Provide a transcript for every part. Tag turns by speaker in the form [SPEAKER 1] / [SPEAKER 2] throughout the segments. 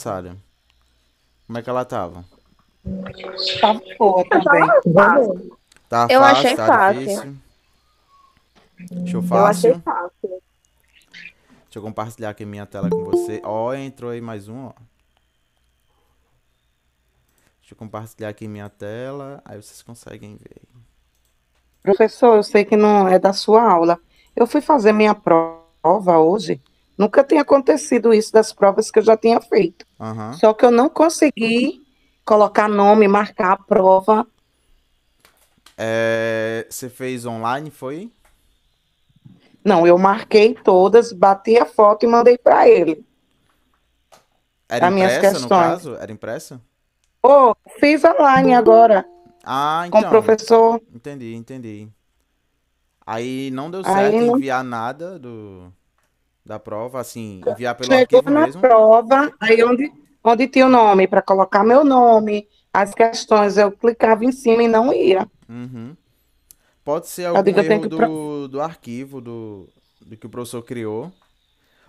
[SPEAKER 1] passada? Como é que ela tava?
[SPEAKER 2] Tá boa também.
[SPEAKER 1] Tá
[SPEAKER 3] Eu
[SPEAKER 1] fácil,
[SPEAKER 3] achei
[SPEAKER 1] tá
[SPEAKER 3] fácil.
[SPEAKER 1] difícil? Achou
[SPEAKER 3] Eu achei
[SPEAKER 1] fácil?
[SPEAKER 3] fácil.
[SPEAKER 1] Deixa eu compartilhar aqui minha tela com você. Ó, entrou aí mais um, ó. Deixa eu compartilhar aqui minha tela, aí vocês conseguem ver.
[SPEAKER 2] Professor, eu sei que não é da sua aula. Eu fui fazer minha prova hoje. Nunca tinha acontecido isso das provas que eu já tinha feito.
[SPEAKER 1] Aham.
[SPEAKER 2] Só que eu não consegui colocar nome, marcar a prova.
[SPEAKER 1] É, você fez online, foi?
[SPEAKER 2] Não, eu marquei todas, bati a foto e mandei para ele.
[SPEAKER 1] Era
[SPEAKER 2] As minhas
[SPEAKER 1] impressa, no
[SPEAKER 2] questões.
[SPEAKER 1] caso? Era impressa?
[SPEAKER 2] Ô, fiz online agora
[SPEAKER 1] Ah,
[SPEAKER 2] com
[SPEAKER 1] então.
[SPEAKER 2] o professor.
[SPEAKER 1] Entendi, entendi. Aí não deu
[SPEAKER 2] Aí
[SPEAKER 1] certo
[SPEAKER 2] não-
[SPEAKER 1] enviar nada do, da prova, assim, enviar pelo
[SPEAKER 2] Chegou
[SPEAKER 1] arquivo
[SPEAKER 2] na
[SPEAKER 1] mesmo.
[SPEAKER 2] prova, aí onde, onde tinha o nome, para colocar meu nome, as questões, eu clicava em cima e não ia.
[SPEAKER 1] Uhum. Pode ser algum
[SPEAKER 2] digo,
[SPEAKER 1] erro
[SPEAKER 2] que pro-
[SPEAKER 1] do, do arquivo do, do que o professor criou.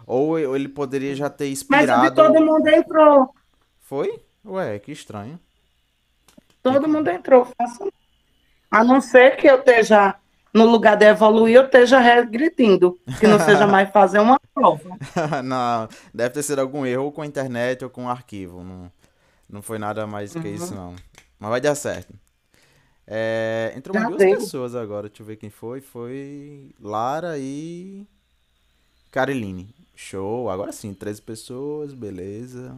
[SPEAKER 1] Ou ele poderia já ter
[SPEAKER 2] Mas onde
[SPEAKER 1] inspirado.
[SPEAKER 2] todo mundo entrou.
[SPEAKER 1] Foi? Ué, que estranho.
[SPEAKER 2] Todo mundo entrou. faça- A não ser que eu esteja, no lugar de evoluir, eu esteja regredindo, que não seja mais fazer uma prova.
[SPEAKER 1] Não, deve ter sido algum erro ou com a internet ou com o arquivo. Não, não foi nada mais que isso,
[SPEAKER 2] Uhum.
[SPEAKER 1] não. Mas vai dar certo. É, entrou
[SPEAKER 2] Já
[SPEAKER 1] duas
[SPEAKER 2] deu.
[SPEAKER 1] pessoas agora. Deixa eu ver quem foi. Foi Lara e Caroline. Show. Agora sim, 13 pessoas, beleza.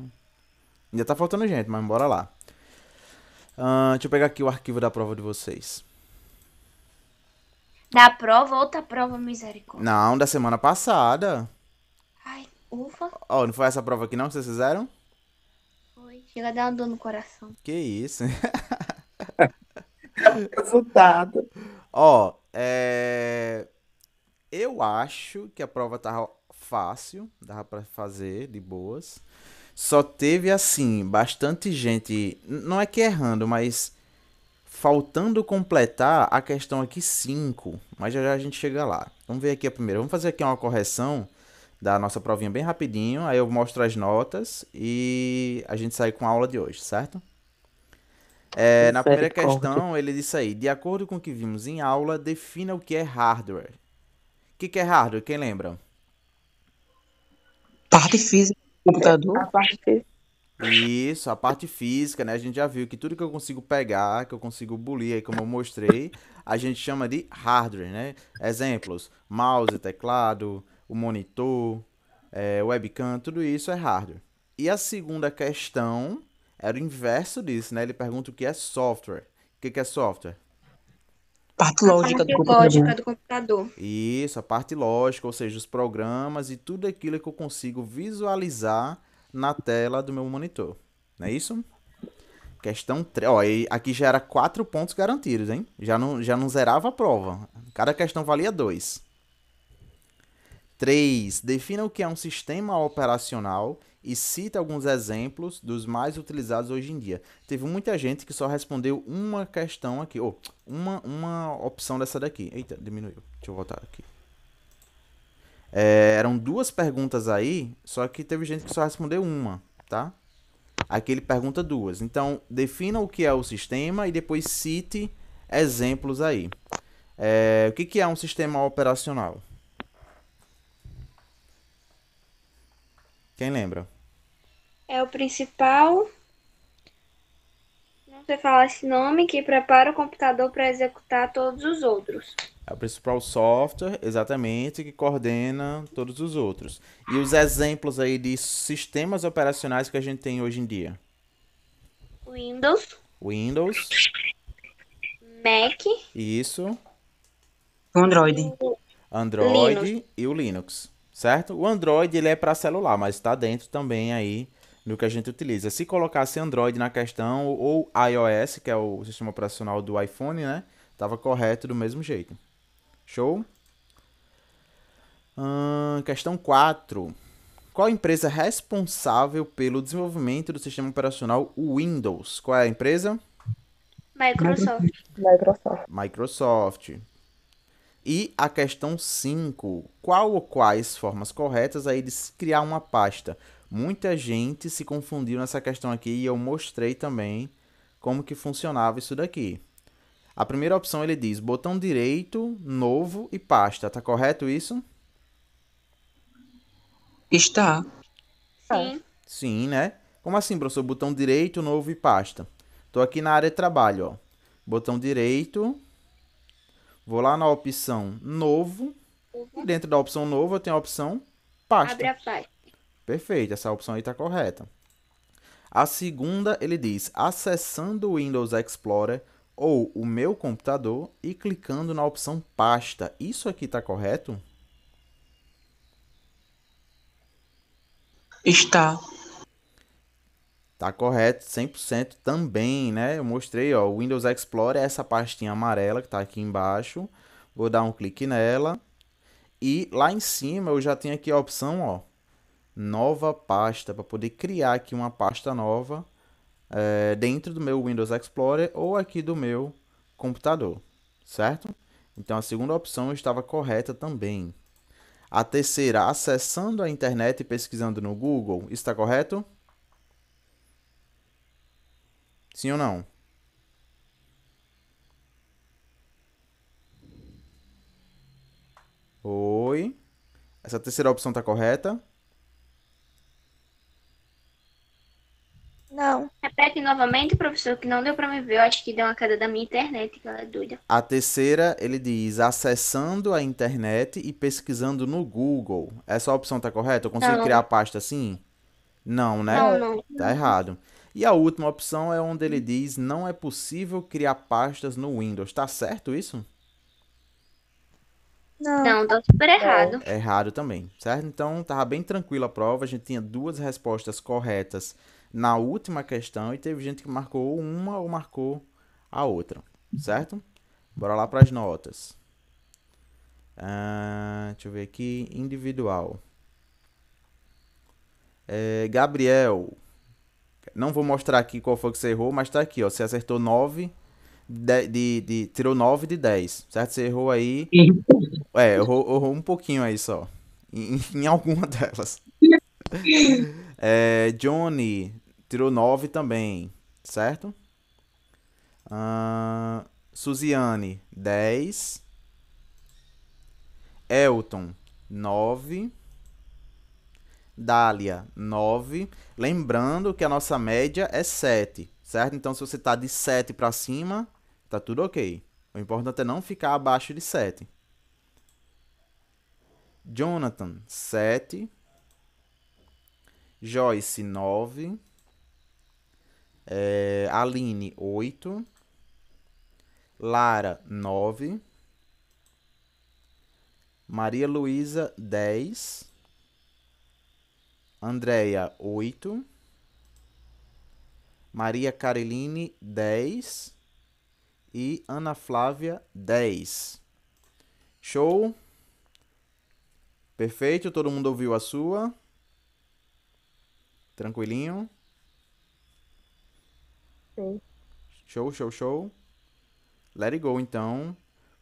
[SPEAKER 1] Ainda tá faltando gente, mas bora lá. Ahn, deixa eu pegar aqui o arquivo da prova de vocês.
[SPEAKER 3] Da prova, outra prova, misericórdia.
[SPEAKER 1] Não, da semana passada.
[SPEAKER 3] Ai, ufa.
[SPEAKER 1] Ó, não foi essa prova aqui não que vocês fizeram?
[SPEAKER 3] Foi. Chega a dar uma dor no coração.
[SPEAKER 1] Que isso.
[SPEAKER 2] Resultado.
[SPEAKER 1] Ó, é... eu acho que a prova tava fácil, dava pra fazer de boas. Só teve assim, bastante gente, não é que errando, mas faltando completar a questão aqui 5, mas já já a gente chega lá. Vamos ver aqui a primeira. Vamos fazer aqui uma correção da nossa provinha bem rapidinho, aí eu mostro as notas e a gente sai com a aula de hoje, certo? É, na primeira questão, ele disse aí, de acordo com o que vimos em aula, defina o que é hardware. O que, que é hardware? Quem lembra?
[SPEAKER 4] Parte física do computador.
[SPEAKER 2] A parte
[SPEAKER 1] Isso, a parte física, né? A gente já viu que tudo que eu consigo pegar, que eu consigo bulir aí, como eu mostrei, a gente chama de hardware, né? Exemplos: mouse, teclado, o monitor, é, webcam, tudo isso é hardware. E a segunda questão era o inverso disso, né? Ele pergunta o que é software. O que que é software?
[SPEAKER 4] Parte lógica do
[SPEAKER 3] Parte
[SPEAKER 4] computador.
[SPEAKER 3] lógica do computador.
[SPEAKER 1] Isso, a parte lógica, ou seja, os programas e tudo aquilo que eu consigo visualizar na tela do meu monitor. Não é isso? Questão 3. Ó, e aqui já era 4 pontos garantidos, hein? Já não, já não zerava a prova. Cada questão valia 2. 3. Defina o que é um sistema operacional e cita alguns exemplos dos mais utilizados hoje em dia. Teve muita gente que só respondeu uma questão aqui, ou uma, uma opção dessa daqui. Eita, diminuiu. Deixa eu voltar aqui. É, eram duas perguntas aí, só que teve gente que só respondeu uma, tá? Aqui ele pergunta duas. Então, defina o que é o sistema e depois cite exemplos aí. É, o que, que é um sistema operacional? Quem lembra?
[SPEAKER 3] É o principal. Não sei falar esse nome, que prepara o computador para executar todos os outros.
[SPEAKER 1] É o principal software, exatamente, que coordena todos os outros. E os exemplos aí de sistemas operacionais que a gente tem hoje em dia?
[SPEAKER 3] Windows,
[SPEAKER 1] Windows,
[SPEAKER 3] Mac,
[SPEAKER 1] isso,
[SPEAKER 4] Android.
[SPEAKER 1] Android e o Linux, certo? O Android ele é para celular, mas está dentro também aí no que a gente utiliza. Se colocasse Android na questão ou iOS, que é o sistema operacional do iPhone, né? Tava correto do mesmo jeito. Show? Questão 4. Qual empresa é responsável pelo desenvolvimento do sistema operacional Windows? Qual é a empresa?
[SPEAKER 3] Microsoft.
[SPEAKER 2] Microsoft.
[SPEAKER 1] Microsoft. E a questão 5. Qual ou quais formas corretas aí de se criar uma pasta? Muita gente se confundiu nessa questão aqui e eu mostrei também como que funcionava isso daqui. A primeira opção ele diz botão direito, novo e pasta. Tá correto isso?
[SPEAKER 4] Está.
[SPEAKER 3] Sim.
[SPEAKER 1] Sim, né? Como assim, professor? Botão direito, novo e pasta. Tô aqui na área de trabalho, ó. Botão direito. Vou lá na opção novo. E dentro da opção novo eu tenho a opção pasta.
[SPEAKER 3] Abre a pasta.
[SPEAKER 1] Perfeito, essa opção aí está correta. A segunda, ele diz acessando o Windows Explorer ou o meu computador e clicando na opção pasta. Isso aqui está correto?
[SPEAKER 4] Está.
[SPEAKER 1] Tá correto, 100% também, né? Eu mostrei, ó, o Windows Explorer é essa pastinha amarela que está aqui embaixo. Vou dar um clique nela. E lá em cima eu já tenho aqui a opção, ó, nova pasta, para poder criar aqui uma pasta nova é, dentro do meu Windows Explorer ou aqui do meu computador, certo? Então a segunda opção estava correta também. A terceira, acessando a internet e pesquisando no Google, está correto? Sim ou não? Oi. Essa terceira opção está correta?
[SPEAKER 3] Não. Repete novamente, professor, que não deu pra me ver. Eu acho que deu uma queda da minha internet, que ela é doida.
[SPEAKER 1] A terceira, ele diz acessando a internet e pesquisando no Google. Essa opção está correta? Eu consigo
[SPEAKER 3] Não.
[SPEAKER 1] criar a pasta assim? Não, né?
[SPEAKER 3] Não, não.
[SPEAKER 1] Tá errado. E a última opção é onde ele diz não é possível criar pastas no Windows. Tá certo isso?
[SPEAKER 3] Não, tá super errado.
[SPEAKER 1] É errado também, certo? Então tava bem tranquila a prova. A gente tinha duas respostas corretas na última questão e teve gente que marcou uma ou marcou a outra, certo? Bora lá para as notas. Ah, deixa eu ver aqui, individual. É, Gabriel, não vou mostrar aqui qual foi que você errou, mas tá aqui, ó. Você acertou 9 de, de, de- tirou 9 de 10, certo? Você errou aí, é, errou, errou um pouquinho aí só, em, em alguma delas. É, Johnny tirou 9 também, certo? Ah, Suziane, 10. Elton, 9. Dália, 9. Lembrando que a nossa média é 7, certo? Então, se você tá de 7 para cima, tá tudo ok. O importante é não ficar abaixo de 7. Jonathan, 7. Joyce, 9. É, Aline, 8. Lara, 9. Maria Luísa, 10. Andréia, 8. Maria Caroline, 10. E Ana Flávia, 10. Show? Perfeito? Todo mundo ouviu a sua? Tranquilinho?
[SPEAKER 5] Sim.
[SPEAKER 1] Show, show, show. Let it go, então.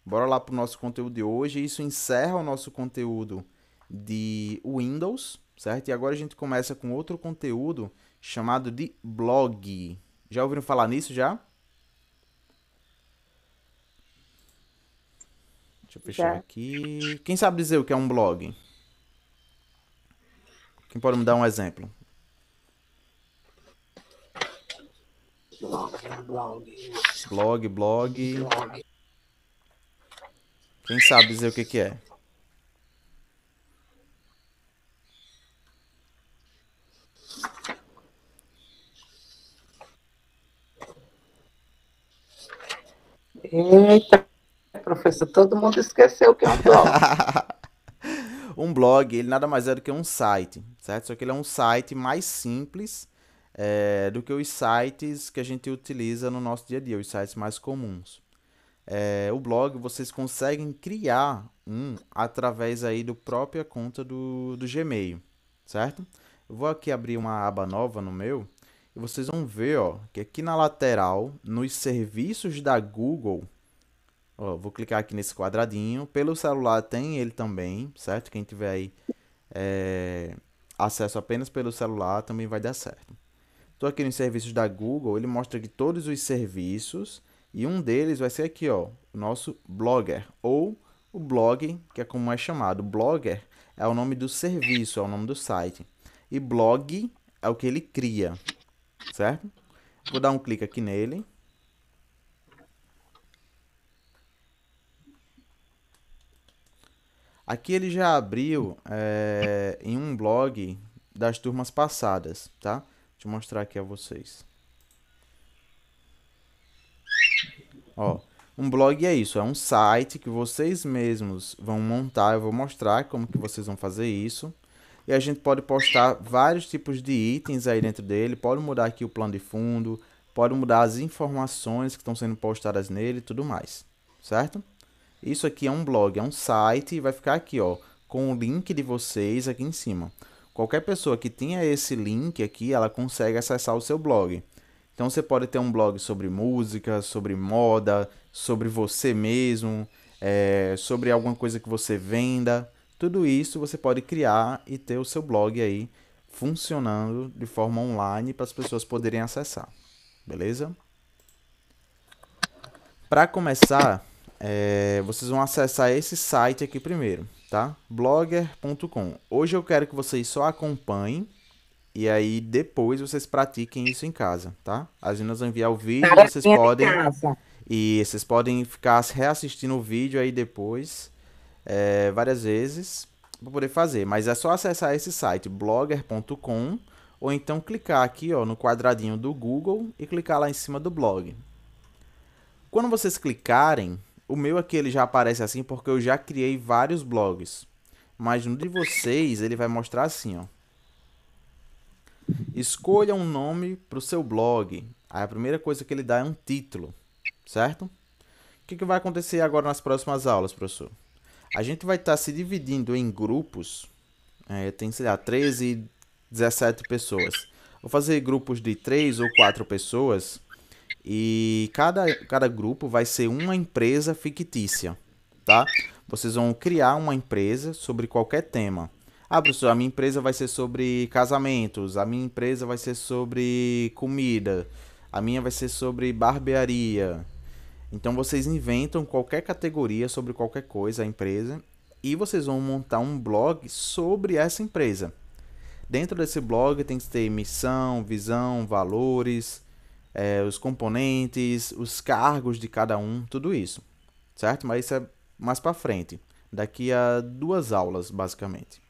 [SPEAKER 1] Bora lá pro nosso conteúdo de hoje. Isso encerra o nosso conteúdo de Windows, certo? E agora a gente começa com outro conteúdo chamado de blog. Já ouviram falar nisso já? Deixa eu fechar
[SPEAKER 5] Já.
[SPEAKER 1] aqui. Quem sabe dizer o que é um blog? Quem pode me dar um exemplo? Blog, blog. Quem sabe dizer o que que é?
[SPEAKER 2] Eita, professor, todo mundo esqueceu que é um blog.
[SPEAKER 1] um blog, ele nada mais é do que um site, certo? Só que ele é um site mais simples é, do que os sites que a gente utiliza no nosso dia a dia, os sites mais comuns. É, o blog vocês conseguem criar um através aí do própria conta do, do Gmail, certo? Eu vou aqui abrir uma aba nova no meu e vocês vão ver, ó, que aqui na lateral, nos serviços da Google, ó, vou clicar aqui nesse quadradinho. Pelo celular tem ele também, certo? Quem tiver aí é, acesso apenas pelo celular, também vai dar certo. Estou aqui nos serviços da Google, ele mostra aqui todos os serviços e um deles vai ser aqui, ó, o nosso Blogger ou o blog, que é como é chamado. Blogger é o nome do serviço, é o nome do site. E blog é o que ele cria, certo? Vou dar um clique aqui nele. Aqui ele já abriu é, em um blog das turmas passadas, tá? Deixa eu mostrar aqui a vocês. Ó, um blog é isso, é um site que vocês mesmos vão montar, eu vou mostrar como que vocês vão fazer isso. E a gente pode postar vários tipos de itens aí dentro dele, pode mudar aqui o plano de fundo, pode mudar as informações que estão sendo postadas nele e tudo mais, certo? Isso aqui é um blog, é um site e vai ficar aqui, ó, com o link de vocês aqui em cima. Qualquer pessoa que tenha esse link aqui, ela consegue acessar o seu blog. Então você pode ter um blog sobre música, sobre moda, sobre você mesmo, é, sobre alguma coisa que você venda. Tudo isso você pode criar e ter o seu blog aí funcionando de forma online para as pessoas poderem acessar. Beleza? Para começar, é, vocês vão acessar esse site aqui primeiro, tá? blogger.com. Hoje eu quero que vocês só acompanhem e aí depois vocês pratiquem isso em casa, tá? As meninas vão enviar o vídeo, vocês podem e vocês podem ficar reassistindo o vídeo aí depois é, várias vezes para poder fazer, mas é só acessar esse site blogger.com ou então clicar aqui, ó, no quadradinho do Google e clicar lá em cima do blog. Quando vocês clicarem, o meu aqui ele já aparece assim porque eu já criei vários blogs. Mas no de vocês ele vai mostrar assim, ó. Escolha um nome para o seu blog. Aí a primeira coisa que ele dá é um título, certo? O que, que vai acontecer agora nas próximas aulas, professor? A gente vai estar tá se dividindo em grupos. É, tem, sei lá, 13, 17 pessoas. Vou fazer grupos de 3 ou 4 pessoas e cada, cada grupo vai ser uma empresa fictícia, tá? Vocês vão criar uma empresa sobre qualquer tema. Ah, professor, a minha empresa vai ser sobre casamentos, a minha empresa vai ser sobre comida, a minha vai ser sobre barbearia. Então vocês inventam qualquer categoria sobre qualquer coisa, a empresa, e vocês vão montar um blog sobre essa empresa. Dentro desse blog tem que ter missão, visão, valores, é, os componentes, os cargos de cada um, tudo isso, certo? Mas isso é mais para frente, daqui a duas aulas, basicamente.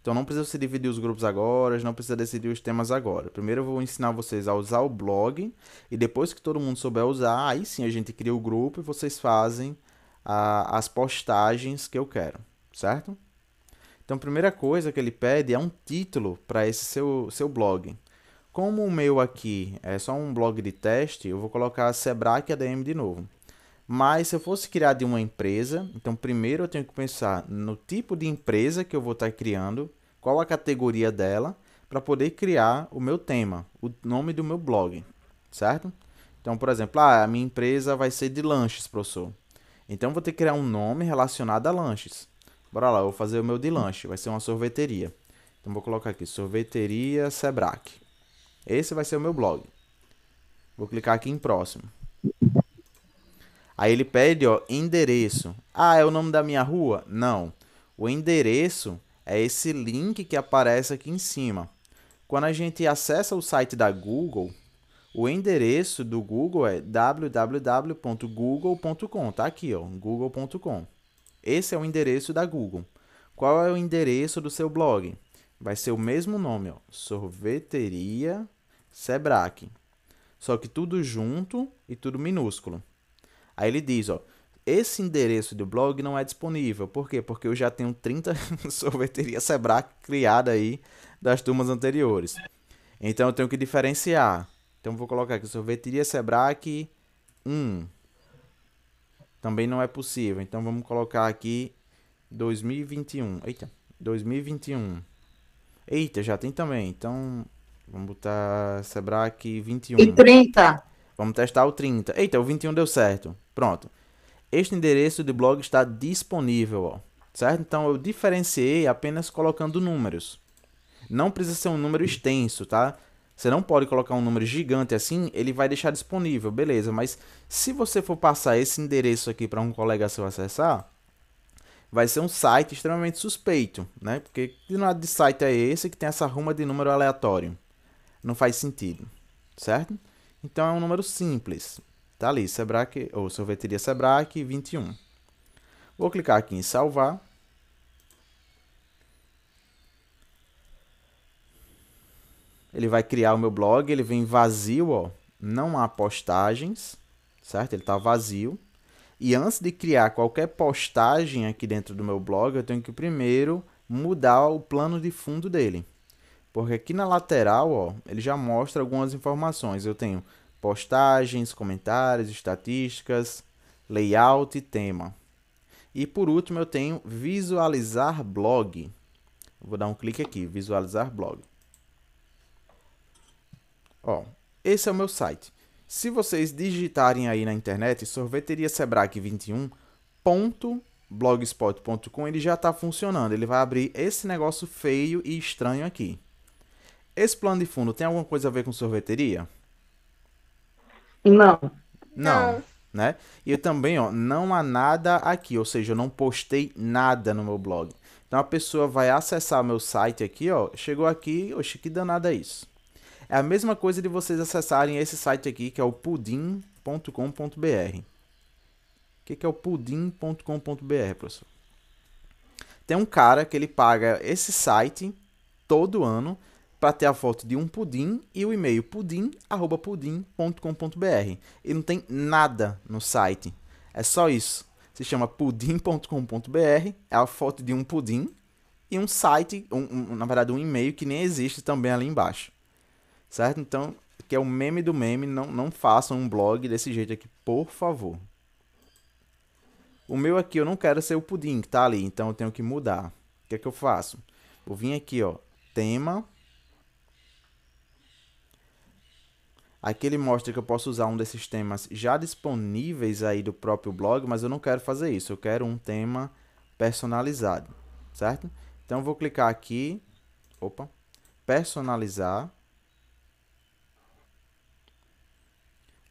[SPEAKER 1] Então não precisa se dividir os grupos agora, não precisa decidir os temas agora. Primeiro eu vou ensinar vocês a usar o blog e depois que todo mundo souber usar, aí sim a gente cria o grupo e vocês fazem a, as postagens que eu quero, certo? Então a primeira coisa que ele pede é um título para esse seu, seu blog. Como o meu aqui é só um blog de teste, eu vou colocar Sebrae ADM de novo. Mas se eu fosse criar de uma empresa, então primeiro eu tenho que pensar no tipo de empresa que eu vou estar criando, qual a categoria dela, para poder criar o meu tema, o nome do meu blog, certo? Então, por exemplo, ah, a minha empresa vai ser de lanches, professor. Então, eu vou ter que criar um nome relacionado a lanches. Bora lá, eu vou fazer o meu de lanche, vai ser uma sorveteria. Então, vou colocar aqui, sorveteria Sebrae. Esse vai ser o meu blog. Vou clicar aqui em próximo. Aí ele pede, ó, endereço. Ah, é o nome da minha rua? Não. O endereço é esse link que aparece aqui em cima. Quando a gente acessa o site da Google, o endereço do Google é www.google.com. Tá aqui, ó, google.com. Esse é o endereço da Google. Qual é o endereço do seu blog? vai ser o mesmo nome, ó, Sorveteria Sebrae. Só que tudo junto e tudo minúsculo. Aí ele diz, ó, esse endereço do blog não é disponível. Por quê? Porque eu já tenho 30 sorveteria Sebrae criada aí das turmas anteriores. Então eu tenho que diferenciar. Então vou colocar aqui sorveteria Sebrae 1. Também não é possível. Então vamos colocar aqui 2021. Eita, 2021. Eita, já tem também. Então, vamos botar Sebrae 21.
[SPEAKER 2] E 30.
[SPEAKER 1] Vamos testar o 30. Eita, o 21 deu certo. Pronto. Este endereço de blog está disponível, ó. Certo? Então, eu diferenciei apenas colocando números. Não precisa ser um número extenso, tá? Você não pode colocar um número gigante assim, ele vai deixar disponível, beleza. Mas se você for passar esse endereço aqui para um colega seu acessar, vai ser um site extremamente suspeito, né? Porque que lado de site é esse que tem essa ruma de número aleatório? Não faz sentido, certo? Então é um número simples. Tá ali, Sebrae, ou sorveteria Sebrae 21. Vou clicar aqui em salvar. Ele vai criar o meu blog, ele vem vazio, ó. Não há postagens, certo? Ele está vazio. E antes de criar qualquer postagem aqui dentro do meu blog, eu tenho que primeiro mudar o plano de fundo dele. Porque aqui na lateral, ó, ele já mostra algumas informações. Eu tenho postagens, comentários, estatísticas, layout e tema. E por último, eu tenho visualizar blog. Vou dar um clique aqui, visualizar blog. Ó, esse é o meu site. Se vocês digitarem aí na internet sorveteria Sebrae 21.blogspot.com, ele já está funcionando. Ele vai abrir esse negócio feio e estranho aqui. Esse plano de fundo tem alguma coisa a ver com sorveteria?
[SPEAKER 2] Não.
[SPEAKER 1] Não,
[SPEAKER 3] Não.
[SPEAKER 1] né? E eu também, ó, não há nada aqui, ou seja, eu não postei nada no meu blog. Então a pessoa vai acessar meu site aqui, ó, chegou aqui, oxe, que danada é isso? É a mesma coisa de vocês acessarem esse site aqui, que é o pudim.com.br. O que, que é o pudim.com.br, professor? Tem um cara que ele paga esse site todo ano para ter a foto de um pudim e o e-mail pudim@pudim.com.br. E não tem nada no site. É só isso. Se chama pudim.com.br, é a foto de um pudim e um site, um, um, na verdade um e-mail que nem existe também ali embaixo. Certo? Então, que é o meme do meme, não, não façam um blog desse jeito aqui, por favor. O meu aqui eu não quero ser o pudim que tá ali, então eu tenho que mudar. O que é que eu faço? Vou vir aqui, ó, tema Aqui ele mostra que eu posso usar um desses temas já disponíveis aí do próprio blog, mas eu não quero fazer isso. Eu quero um tema personalizado, certo? Então eu vou clicar aqui, opa, personalizar.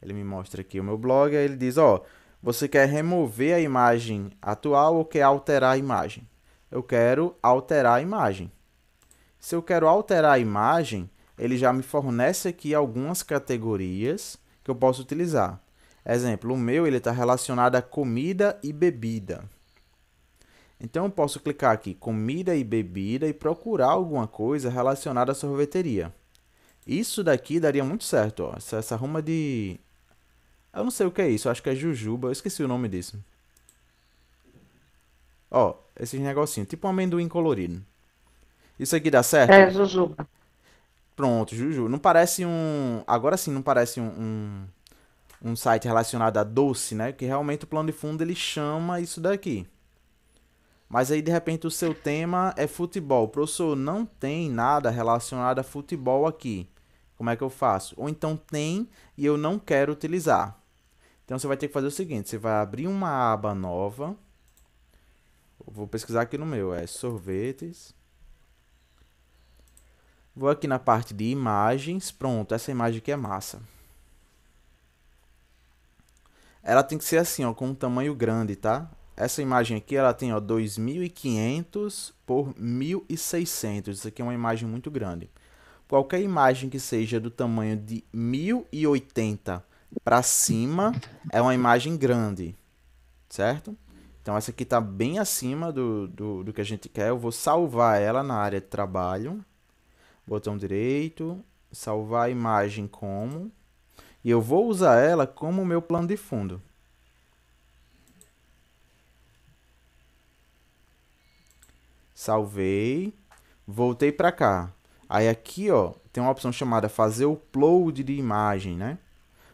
[SPEAKER 1] Ele me mostra aqui o meu blog, aí ele diz, ó, você quer remover a imagem atual ou quer alterar a imagem? Eu quero alterar a imagem. Se eu quero alterar a imagem, ele já me fornece aqui algumas categorias que eu posso utilizar. Exemplo, o meu ele está relacionado a comida e bebida. Então eu posso clicar aqui comida e bebida e procurar alguma coisa relacionada à sorveteria. Isso daqui daria muito certo, ó. Essa, essa ruma de eu não sei o que é isso, acho que é jujuba, eu esqueci o nome disso. Ó, esses negocinhos, tipo um amendoim colorido. Isso aqui dá certo?
[SPEAKER 2] É, Jujuba.
[SPEAKER 1] Pronto, Juju. Não parece um. Agora sim, não parece um, um, um site relacionado a doce, né? Que realmente o plano de fundo ele chama isso daqui. Mas aí de repente o seu tema é futebol. Professor, não tem nada relacionado a futebol aqui. Como é que eu faço? Ou então tem e eu não quero utilizar. Então você vai ter que fazer o seguinte: você vai abrir uma aba nova. Vou pesquisar aqui no meu, é sorvetes. Vou aqui na parte de imagens. Pronto, essa imagem aqui é massa. Ela tem que ser assim, ó, com um tamanho grande, tá? Essa imagem aqui, ela tem, ó, 2500 por 1600. Isso aqui é uma imagem muito grande. Qualquer imagem que seja do tamanho de 1080 para cima é uma imagem grande, certo? Então essa aqui está bem acima do, do, do que a gente quer. Eu vou salvar ela na área de trabalho botão direito, salvar a imagem como, e eu vou usar ela como meu plano de fundo. Salvei, voltei para cá. Aí aqui, ó, tem uma opção chamada fazer upload de imagem, né?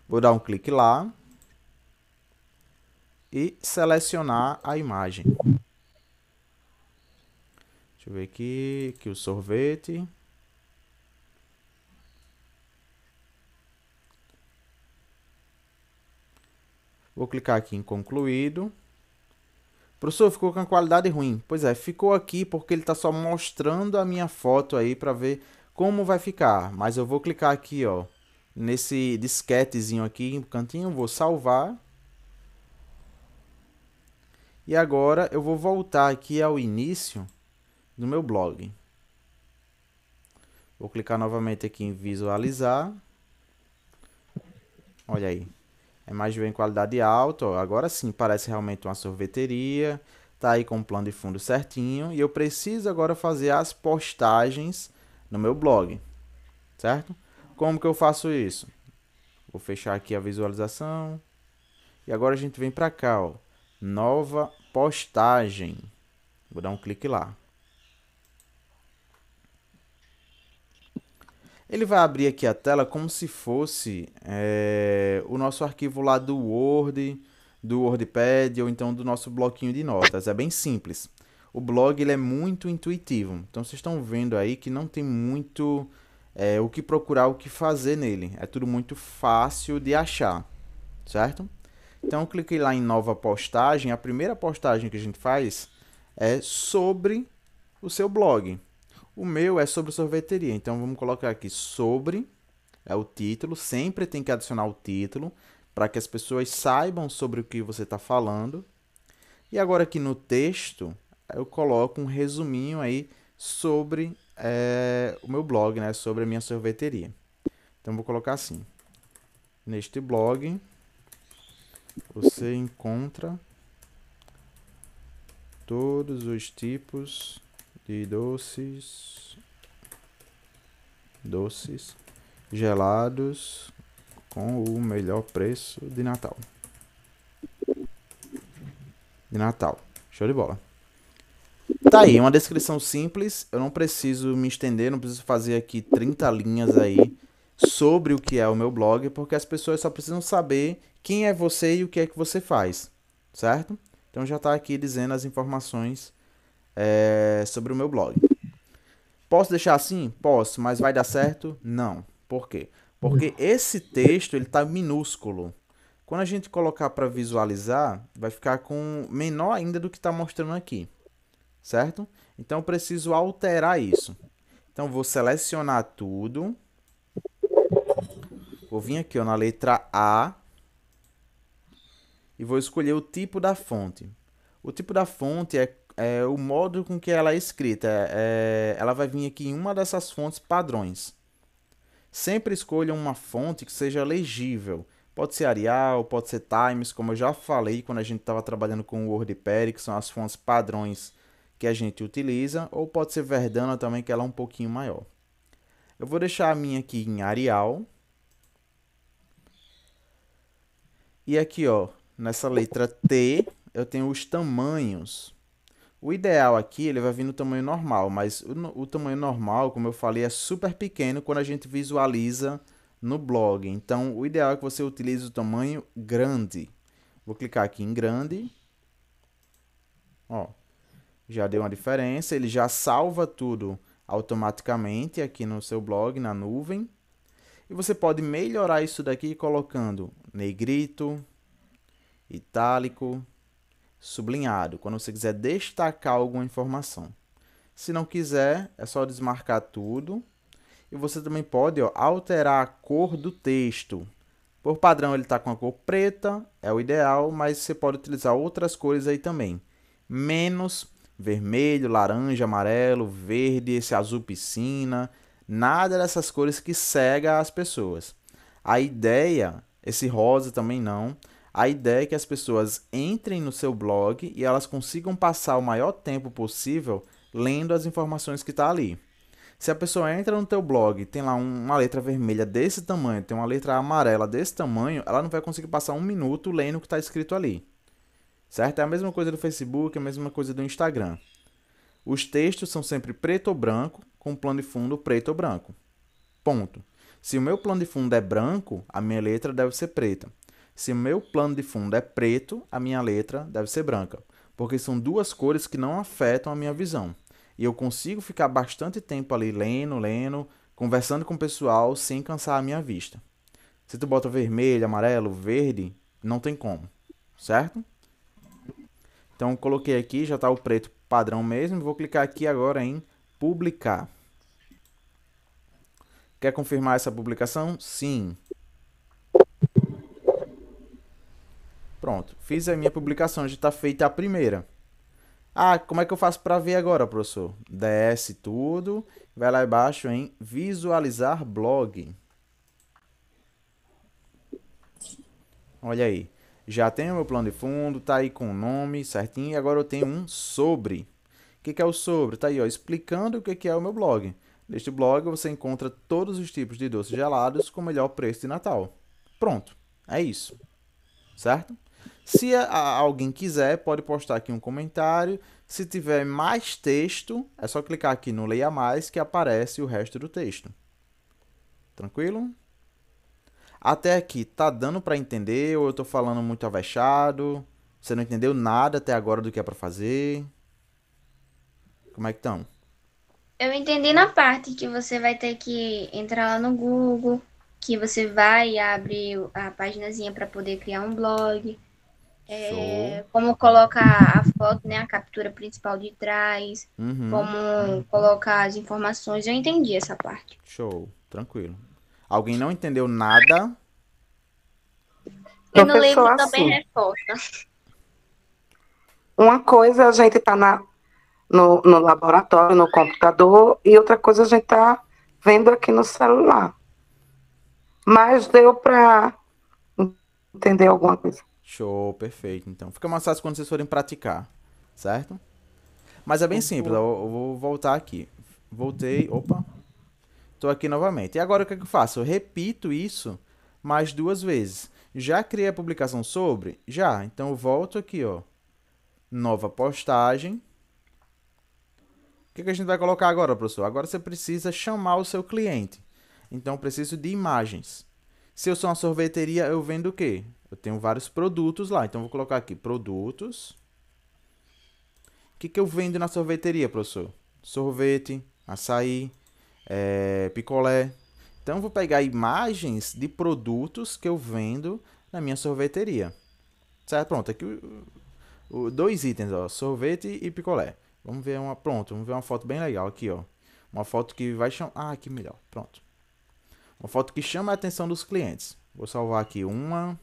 [SPEAKER 1] Vou dar um clique lá e selecionar a imagem. Deixa eu ver aqui, aqui o sorvete. Vou clicar aqui em concluído. Professor, ficou com a qualidade ruim. Pois é, ficou aqui porque ele está só mostrando a minha foto aí para ver como vai ficar. Mas eu vou clicar aqui, ó, nesse disquetezinho aqui no cantinho, vou salvar. E agora eu vou voltar aqui ao início do meu blog. Vou clicar novamente aqui em visualizar. Olha aí. A imagem vem em qualidade alta. Agora sim, parece realmente uma sorveteria. Tá aí com o plano de fundo certinho. E eu preciso agora fazer as postagens no meu blog. Certo? Como que eu faço isso? Vou fechar aqui a visualização. E agora a gente vem para cá, ó. Nova postagem. Vou dar um clique lá. Ele vai abrir aqui a tela como se fosse é, o nosso arquivo lá do Word, do WordPad ou então do nosso bloquinho de notas. É bem simples. O blog ele é muito intuitivo. Então vocês estão vendo aí que não tem muito é, o que procurar, o que fazer nele. É tudo muito fácil de achar, certo? Então eu cliquei lá em nova postagem. A primeira postagem que a gente faz é sobre o seu blog. O meu é sobre sorveteria, então vamos colocar aqui sobre, é o título, sempre tem que adicionar o título, para que as pessoas saibam sobre o que você está falando. E agora aqui no texto, eu coloco um resuminho aí sobre é, o meu blog, né, sobre a minha sorveteria. Então vou colocar assim, neste blog você encontra todos os tipos de doces, doces gelados com o melhor preço de Natal. De Natal. Show de bola. Tá aí, uma descrição simples. Eu não preciso me estender, não preciso fazer aqui 30 linhas aí sobre o que é o meu blog, porque as pessoas só precisam saber quem é você e o que é que você faz, certo? Então já está aqui dizendo as informações é, sobre o meu blog. Posso deixar assim? Posso, mas vai dar certo? Não. Por quê? Porque esse texto ele está minúsculo. Quando a gente colocar para visualizar, vai ficar com menor ainda do que está mostrando aqui, certo? Então eu preciso alterar isso. Então vou selecionar tudo, vou vir aqui ó, na letra A e vou escolher o tipo da fonte. O tipo da fonte é é, o modo com que ela é escrita. É, ela vai vir aqui em uma dessas fontes padrões. Sempre escolha uma fonte que seja legível. Pode ser Arial, pode ser Times, como eu já falei quando a gente estava trabalhando com o WordPad, que são as fontes padrões que a gente utiliza, ou pode ser Verdana também, que ela é um pouquinho maior. Eu vou deixar a minha aqui em Arial. E aqui, ó, nessa letra T, eu tenho os tamanhos. O ideal aqui, ele vai vir no tamanho normal, mas o, o, tamanho normal, como eu falei, é super pequeno quando a gente visualiza no blog. Então, o ideal é que você utilize o tamanho grande. Vou clicar aqui em grande. Ó, já deu uma diferença, ele já salva tudo automaticamente aqui no seu blog, na nuvem. E você pode melhorar isso daqui colocando negrito, itálico, sublinhado, quando você quiser destacar alguma informação. Se não quiser, é só desmarcar tudo. E você também pode ó, alterar a cor do texto. Por padrão, ele está com a cor preta, é o ideal, mas você pode utilizar outras cores aí também. Menos vermelho, laranja, amarelo, verde, esse azul piscina, nada dessas cores que cega as pessoas. A ideia, esse rosa também não, a ideia é que as pessoas entrem no seu blog e elas consigam passar o maior tempo possível lendo as informações que está ali. Se a pessoa entra no teu blog, tem lá uma letra vermelha desse tamanho, tem uma letra amarela desse tamanho, ela não vai conseguir passar um minuto lendo o que está escrito ali. Certo? É a mesma coisa do Facebook, é a mesma coisa do Instagram. Os textos são sempre preto ou branco, com plano de fundo preto ou branco. Ponto. Se o meu plano de fundo é branco, a minha letra deve ser preta. Se meu plano de fundo é preto, a minha letra deve ser branca, porque são duas cores que não afetam a minha visão. E eu consigo ficar bastante tempo ali lendo, lendo, conversando com o pessoal sem cansar a minha vista. Se tu bota vermelho, amarelo, verde, não tem como, certo? Então coloquei aqui, já está o preto padrão mesmo. Vou clicar aqui agora em publicar. Quer confirmar essa publicação? Sim. Pronto, fiz a minha publicação, já está feita a primeira. Ah, como é que eu faço para ver agora, professor? Desce tudo, vai lá embaixo em visualizar blog. Olha aí, já tenho meu plano de fundo, tá aí com o nome certinho, e agora eu tenho um sobre. O que, é o sobre? Tá aí, ó, explicando o que, que é o meu blog. Neste blog você encontra todos os tipos de doces gelados com melhor preço de Natal. Pronto, é isso. Certo? Se a, alguém quiser, pode postar aqui um comentário. Se tiver mais texto, é só clicar aqui no Leia Mais que aparece o resto do texto. Tranquilo? Até aqui, tá dando para entender ou eu tô falando muito avexado? Você não entendeu nada até agora do que é para fazer? Como é que estão?
[SPEAKER 3] Eu entendi na parte que você vai ter que entrar lá no Google, que você vai abre a paginazinha para poder criar um blog. É, como colocar a foto, né, a captura principal de trás,
[SPEAKER 1] Uhum.
[SPEAKER 3] como colocar as informações. Eu entendi essa parte.
[SPEAKER 1] Show, tranquilo. Alguém não entendeu nada?
[SPEAKER 3] E no
[SPEAKER 2] Professor,
[SPEAKER 3] livro também
[SPEAKER 2] assim.
[SPEAKER 3] resposta.
[SPEAKER 2] Uma coisa a gente está no, no laboratório, no computador, e outra coisa a gente está vendo aqui no celular. Mas deu para entender alguma coisa.
[SPEAKER 1] Show, perfeito. Então, fica mais fácil quando vocês forem praticar, certo? Mas é bem simples, eu, eu vou voltar aqui. Voltei, opa. Tô aqui novamente. E agora o que, é que eu faço? Eu repito isso mais duas vezes. Já criei a publicação sobre? Já. Então eu volto aqui, ó. Nova postagem. O que, que a gente vai colocar agora, professor? Agora você precisa chamar o seu cliente. Então eu preciso de imagens. Se eu sou uma sorveteria, eu vendo o quê? Eu tenho vários produtos lá. Então vou colocar aqui produtos. O que, que eu vendo na sorveteria, professor? Sorvete, açaí, é, picolé. Então vou pegar imagens de produtos que eu vendo na minha sorveteria. Certo? Pronto, aqui o, o- dois itens, ó, sorvete e picolé. Vamos ver uma, pronto, vamos ver uma foto bem legal aqui, ó. Uma foto que vai chamar, ah, que melhor. Pronto. Uma foto que chama a atenção dos clientes. Vou salvar aqui uma.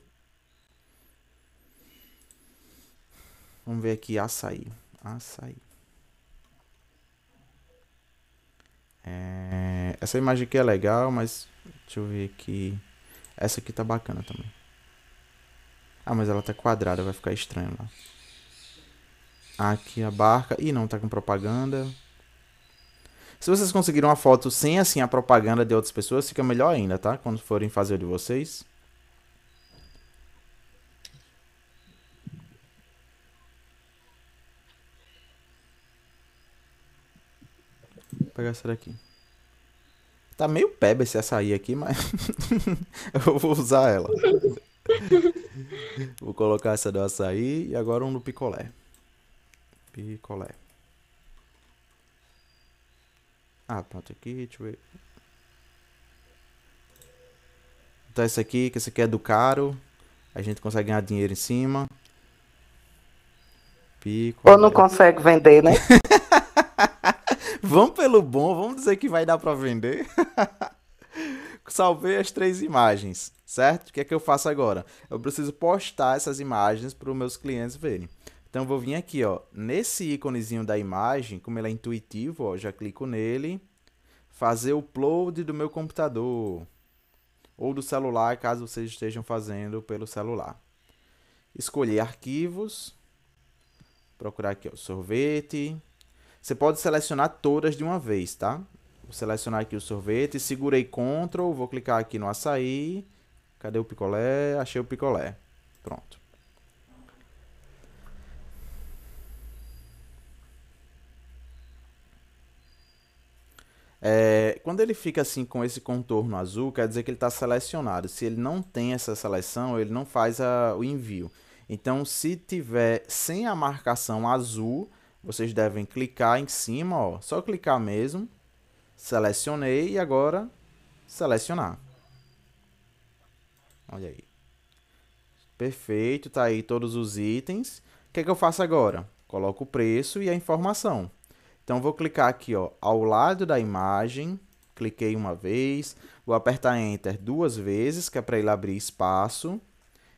[SPEAKER 1] Vamos ver aqui açaí. Açaí. É, Essa imagem aqui é legal, mas deixa eu ver aqui. Essa aqui tá bacana também. Ah, mas ela tá quadrada, vai ficar estranho lá. Aqui a barca. Ih, não, tá com propaganda. Se vocês conseguiram uma foto sem assim a propaganda de outras pessoas, fica melhor ainda, tá? Quando forem fazer de vocês. Pegar essa daqui. Tá meio peba esse açaí aqui, mas eu vou usar ela. Vou colocar essa do açaí e agora um no picolé. Picolé. Ah, pronto aqui, deixa eu ver. Então esse aqui, que esse aqui é do caro. A gente consegue ganhar dinheiro em cima. Picolé.
[SPEAKER 2] Ou não consegue vender, né?
[SPEAKER 1] Vamos pelo bom, vamos dizer que vai dar pra vender. Salvei as três imagens, certo? O que é que eu faço agora? Eu preciso postar essas imagens para os meus clientes verem. Então eu vou vir aqui, ó, nesse íconezinho da imagem, como ele é intuitivo, ó, já clico nele, fazer o upload do meu computador ou do celular, caso vocês estejam fazendo pelo celular. Escolher arquivos, procurar aqui, ó, sorvete. Você pode selecionar todas de uma vez, tá? Vou selecionar aqui o sorvete, segurei Ctrl, vou clicar aqui no açaí. Cadê o picolé? Achei o picolé. Pronto. É, quando ele fica assim com esse contorno azul, quer dizer que ele está selecionado. Se ele não tem essa seleção, ele não faz a- o envio. Então, se tiver sem a marcação azul, vocês devem clicar em cima, ó, só clicar mesmo. Selecionei e agora selecionar. Olha aí. Perfeito, tá aí todos os itens. que, que eu faço agora? Coloco o preço e a informação. Então, vou clicar aqui ó, ao lado da imagem, cliquei uma vez, vou apertar Enter duas vezes, que é para ele abrir espaço,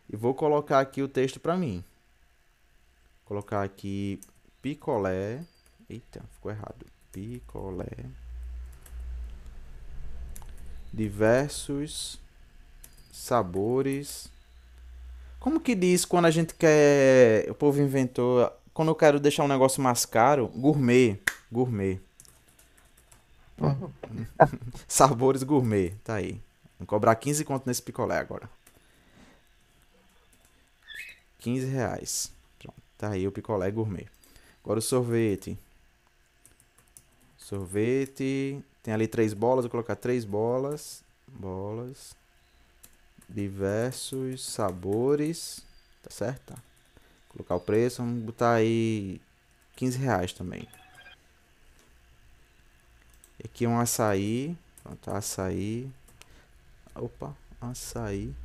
[SPEAKER 1] e vou colocar aqui o texto para mim. Vou colocar aqui picolé, eita, ficou errado, picolé, diversos sabores. Como que diz quando a gente quer, o povo inventou, quando eu quero deixar um negócio mais caro, gourmet, gourmet. Sabores gourmet, tá aí. Vou cobrar 15 conto nesse picolé agora. 15 reais. Pronto, tá aí o picolé gourmet. Agora o sorvete. Sorvete. Tem ali três bolas, vou colocar três bolas. Bolas. Diversos sabores. Tá certo? Tá. Colocar o preço, vamos botar aí 15 reais também. Aqui um açaí. Pronto, açaí. Opa, açaí.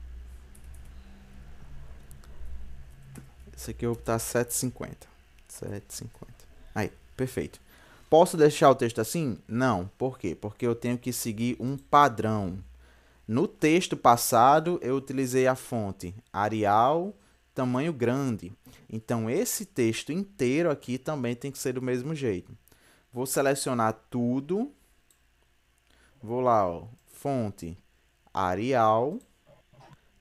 [SPEAKER 1] Esse aqui eu vou botar 7,50. 7,50. Aí, perfeito. Posso deixar o texto assim? Não. Por quê? Porque eu tenho que seguir um padrão. No texto passado, eu utilizei a fonte Arial, tamanho grande. Então, esse texto inteiro aqui também tem que ser do mesmo jeito. Vou selecionar tudo Vou lá, ó, fonte Arial,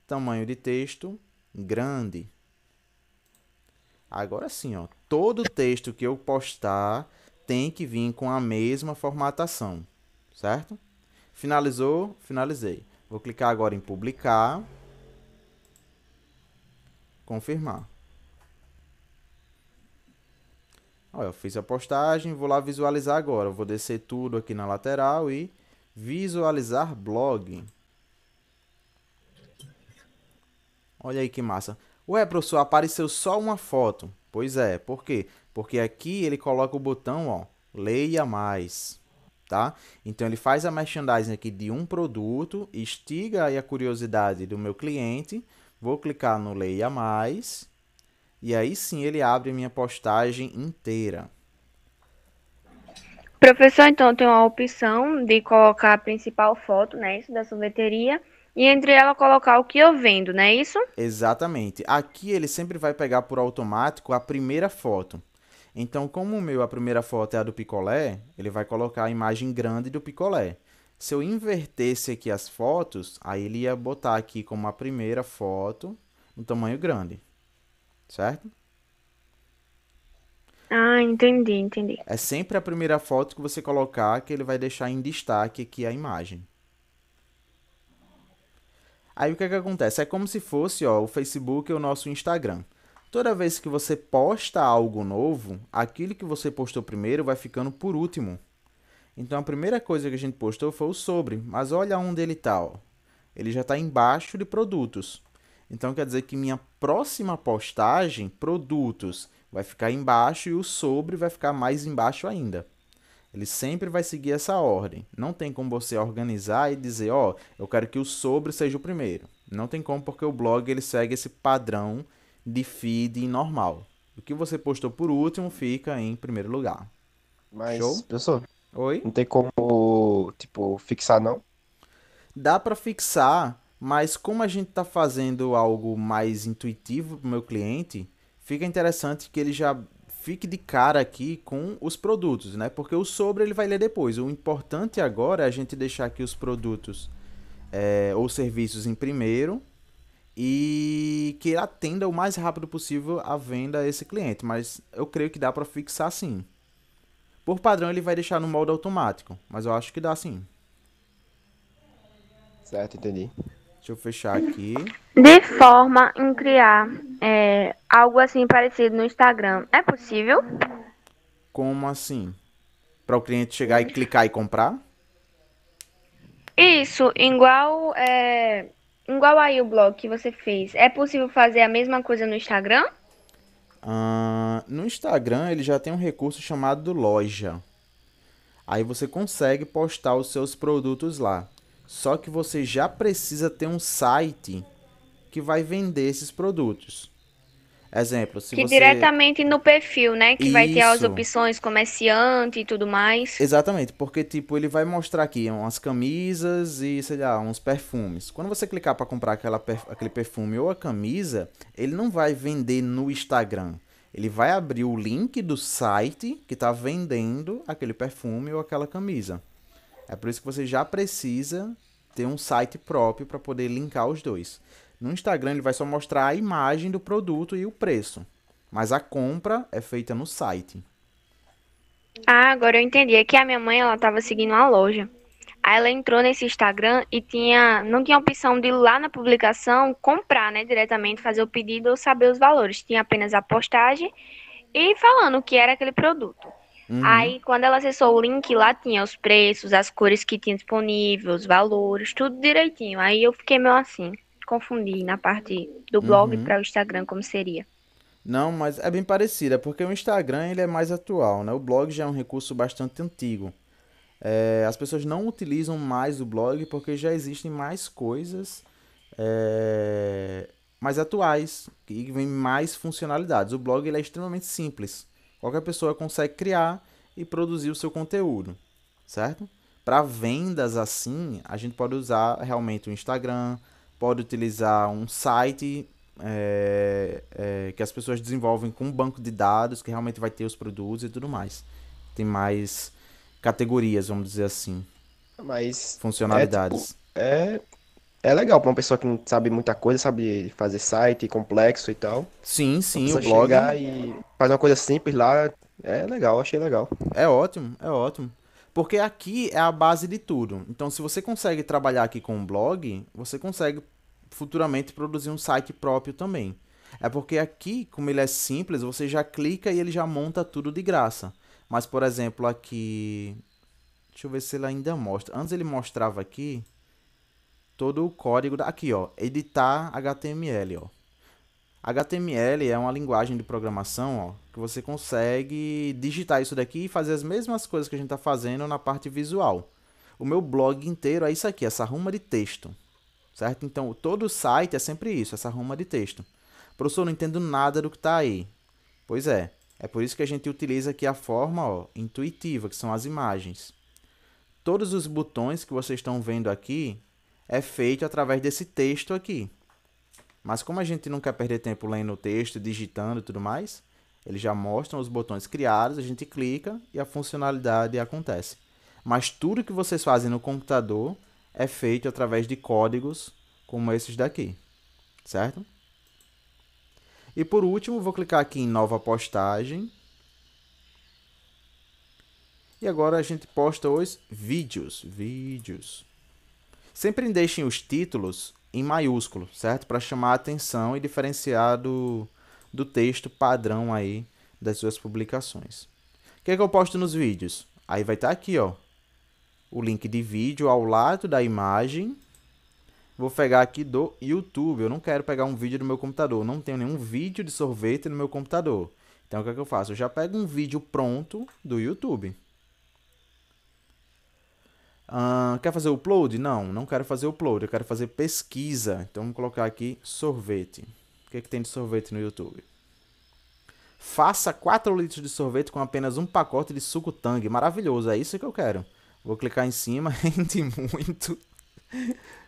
[SPEAKER 1] tamanho de texto grande. Agora sim, ó, todo texto que eu postar tem que vir com a mesma formatação, certo? Finalizou? Finalizei. Vou clicar agora em publicar. Confirmar. Olha, eu fiz a postagem, vou lá visualizar agora. vou descer tudo aqui na lateral e Visualizar blog. Olha aí que massa. Ué, professor, apareceu só uma foto. Pois é, por quê? Porque aqui ele coloca o botão, ó, leia mais, tá? Então ele faz a merchandising aqui de um produto, instiga aí a curiosidade do meu cliente, vou clicar no leia mais, e aí sim ele abre minha postagem inteira.
[SPEAKER 3] Professor, então tem uma opção de colocar a principal foto, né, isso da sorveteria, e entre ela colocar o que eu vendo, não é isso?
[SPEAKER 1] Exatamente. Aqui ele sempre vai pegar por automático a primeira foto. Então, como o meu a primeira foto é a do picolé, ele vai colocar a imagem grande do picolé. Se eu invertesse aqui as fotos, aí ele ia botar aqui como a primeira foto no tamanho grande. Certo?
[SPEAKER 3] Ah, entendi, entendi.
[SPEAKER 1] É sempre a primeira foto que você colocar que ele vai deixar em destaque aqui a imagem. Aí o que, é que acontece? É como se fosse ó, o Facebook ou o nosso Instagram. Toda vez que você posta algo novo, aquilo que você postou primeiro vai ficando por último. Então a primeira coisa que a gente postou foi o sobre, mas olha onde ele está. Ele já está embaixo de produtos. Então quer dizer que minha próxima postagem, produtos, vai ficar embaixo e o sobre vai ficar mais embaixo ainda. Ele sempre vai seguir essa ordem. Não tem como você organizar e dizer, ó, oh, eu quero que o sobre seja o primeiro. Não tem como porque o blog ele segue esse padrão de feed normal. O que você postou por último fica em primeiro lugar.
[SPEAKER 5] Mas, Show? professor,
[SPEAKER 1] Oi?
[SPEAKER 5] não tem como, tipo, fixar não?
[SPEAKER 1] Dá para fixar, mas como a gente está fazendo algo mais intuitivo para o meu cliente, fica interessante que ele já fique de cara aqui com os produtos, né? Porque o sobre ele vai ler depois. O importante agora é a gente deixar aqui os produtos é, ou serviços em primeiro e que atenda o mais rápido possível a venda a esse cliente. Mas eu creio que dá para fixar sim. Por padrão ele vai deixar no modo automático, mas eu acho que dá sim.
[SPEAKER 5] Certo, entendi.
[SPEAKER 1] Deixa eu fechar aqui.
[SPEAKER 3] De forma em criar é, algo assim parecido no Instagram, é possível?
[SPEAKER 1] Como assim? Para o cliente chegar e clicar e comprar?
[SPEAKER 3] Isso, igual é, igual aí o blog que você fez. É possível fazer a mesma coisa no Instagram?
[SPEAKER 1] Uh, no Instagram ele já tem um recurso chamado loja. Aí você consegue postar os seus produtos lá. Só que você já precisa ter um site que vai vender esses produtos. Exemplo, se
[SPEAKER 3] Que
[SPEAKER 1] você...
[SPEAKER 3] diretamente no perfil, né? Que vai ter as
[SPEAKER 1] Isso.
[SPEAKER 3] opções comerciante e tudo mais.
[SPEAKER 1] Exatamente, porque tipo, ele vai mostrar aqui umas camisas e, sei lá, uns perfumes. Quando você clicar para comprar aquela, aquele perfume ou a camisa, ele não vai vender no Instagram. Ele vai abrir o link do site que está vendendo aquele perfume ou aquela camisa. É por isso que você já precisa ter um site próprio para poder linkar os dois. No Instagram ele vai só mostrar a imagem do produto e o preço, mas a compra é feita no site.
[SPEAKER 3] Ah, agora eu entendi. É que a minha mãe, ela tava seguindo uma loja. Aí ela entrou nesse Instagram e tinha, não tinha opção de ir lá na publicação comprar, né, diretamente, fazer o pedido ou saber os valores. Tinha apenas a postagem e falando o que era aquele produto.
[SPEAKER 1] Uhum.
[SPEAKER 3] Aí, quando ela acessou o link, lá tinha os preços, as cores que tinha disponível, os valores, tudo direitinho. Aí eu fiquei meio assim, confundi na parte do blog
[SPEAKER 1] Uhum.
[SPEAKER 3] para o Instagram como seria.
[SPEAKER 1] Não, mas é bem parecido, é porque o Instagram ele é mais atual, né? O blog já é um recurso bastante antigo. É, as pessoas não utilizam mais o blog porque já existem mais coisas é, mais atuais e vem mais funcionalidades. O blog ele é extremamente simples. Qualquer pessoa consegue criar e produzir o seu conteúdo, certo? Para vendas assim, a gente pode usar realmente o Instagram, pode utilizar um site é, é, que as pessoas desenvolvem com um banco de dados que realmente vai ter os produtos e tudo mais. Tem mais categorias, vamos dizer assim,
[SPEAKER 5] Mas
[SPEAKER 1] funcionalidades.
[SPEAKER 5] é, é legal pra uma pessoa que não sabe muita coisa, sabe fazer site complexo e tal.
[SPEAKER 1] Sim, sim, o
[SPEAKER 5] pessoa
[SPEAKER 1] blog
[SPEAKER 5] chegar e fazer uma coisa simples lá, é legal, achei legal.
[SPEAKER 1] é ótimo, é ótimo. Porque aqui é a base de tudo. Então, se você consegue trabalhar aqui com um blog, você consegue futuramente produzir um site próprio também. É porque aqui, como ele é simples, você já clica e ele já monta tudo de graça. Mas, por exemplo, aqui. Deixa eu ver se ele ainda mostra. Antes ele mostrava aqui todo o código. Da... Aqui, ó. Editar HTML, ó. HTML é uma linguagem de programação, ó, que você consegue digitar isso daqui e fazer as mesmas coisas que a gente está fazendo na parte visual. O meu blog inteiro é isso aqui, essa ruma de texto, certo? Então, todo site é sempre isso, essa ruma de texto. Professor, não entendo nada do que está aí. Pois é, é por isso que a gente utiliza aqui a forma ó, intuitiva, que são as imagens. Todos os botões que vocês estão vendo aqui é feito através desse texto aqui. Mas como a gente não quer perder tempo lendo o texto, digitando e tudo mais, eles já mostram os botões criados, a gente clica e a funcionalidade acontece. Mas tudo que vocês fazem no computador é feito através de códigos como esses daqui, certo? E por último, vou clicar aqui em nova postagem. E agora a gente posta os vídeos, vídeos. Sempre deixem os títulos em maiúsculo, certo? Para chamar a atenção e diferenciar do, do texto padrão aí das suas publicações. O que, é que eu posto nos vídeos? Aí vai estar aqui, ó, o link de vídeo ao lado da imagem. Vou pegar aqui do YouTube. Eu não quero pegar um vídeo do meu computador. Não tenho nenhum vídeo de sorvete no meu computador. Então o que, é que eu faço? Eu já pego um vídeo pronto do YouTube. Ah, quer fazer upload? Não, não quero fazer upload. Eu quero fazer pesquisa. Então vamos colocar aqui sorvete. O que, é que tem de sorvete no YouTube? Faça 4 litros de sorvete com apenas um pacote de suco Tang. Maravilhoso, é isso que eu quero. Vou clicar em cima, rende muito.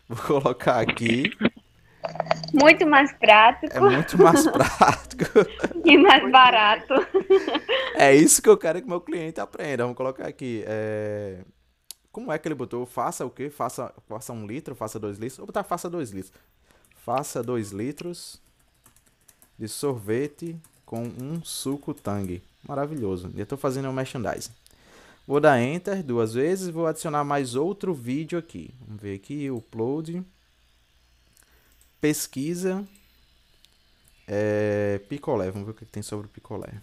[SPEAKER 1] Vou colocar aqui.
[SPEAKER 3] Muito mais prático
[SPEAKER 1] É muito mais prático.
[SPEAKER 3] e mais barato.
[SPEAKER 1] É isso que eu quero que meu cliente aprenda. Vamos colocar aqui. é, Como é que ele botou? Faça o quê? Faça, faça um litro, faça dois litros. Vou botar faça dois litros. Faça dois litros de sorvete com um suco Tang. Maravilhoso. Já estou fazendo um merchandising. Vou dar Enter duas vezes. Vou adicionar mais outro vídeo aqui. Vamos ver aqui. Upload. Pesquisa. É, picolé. Vamos ver o que tem sobre picolé.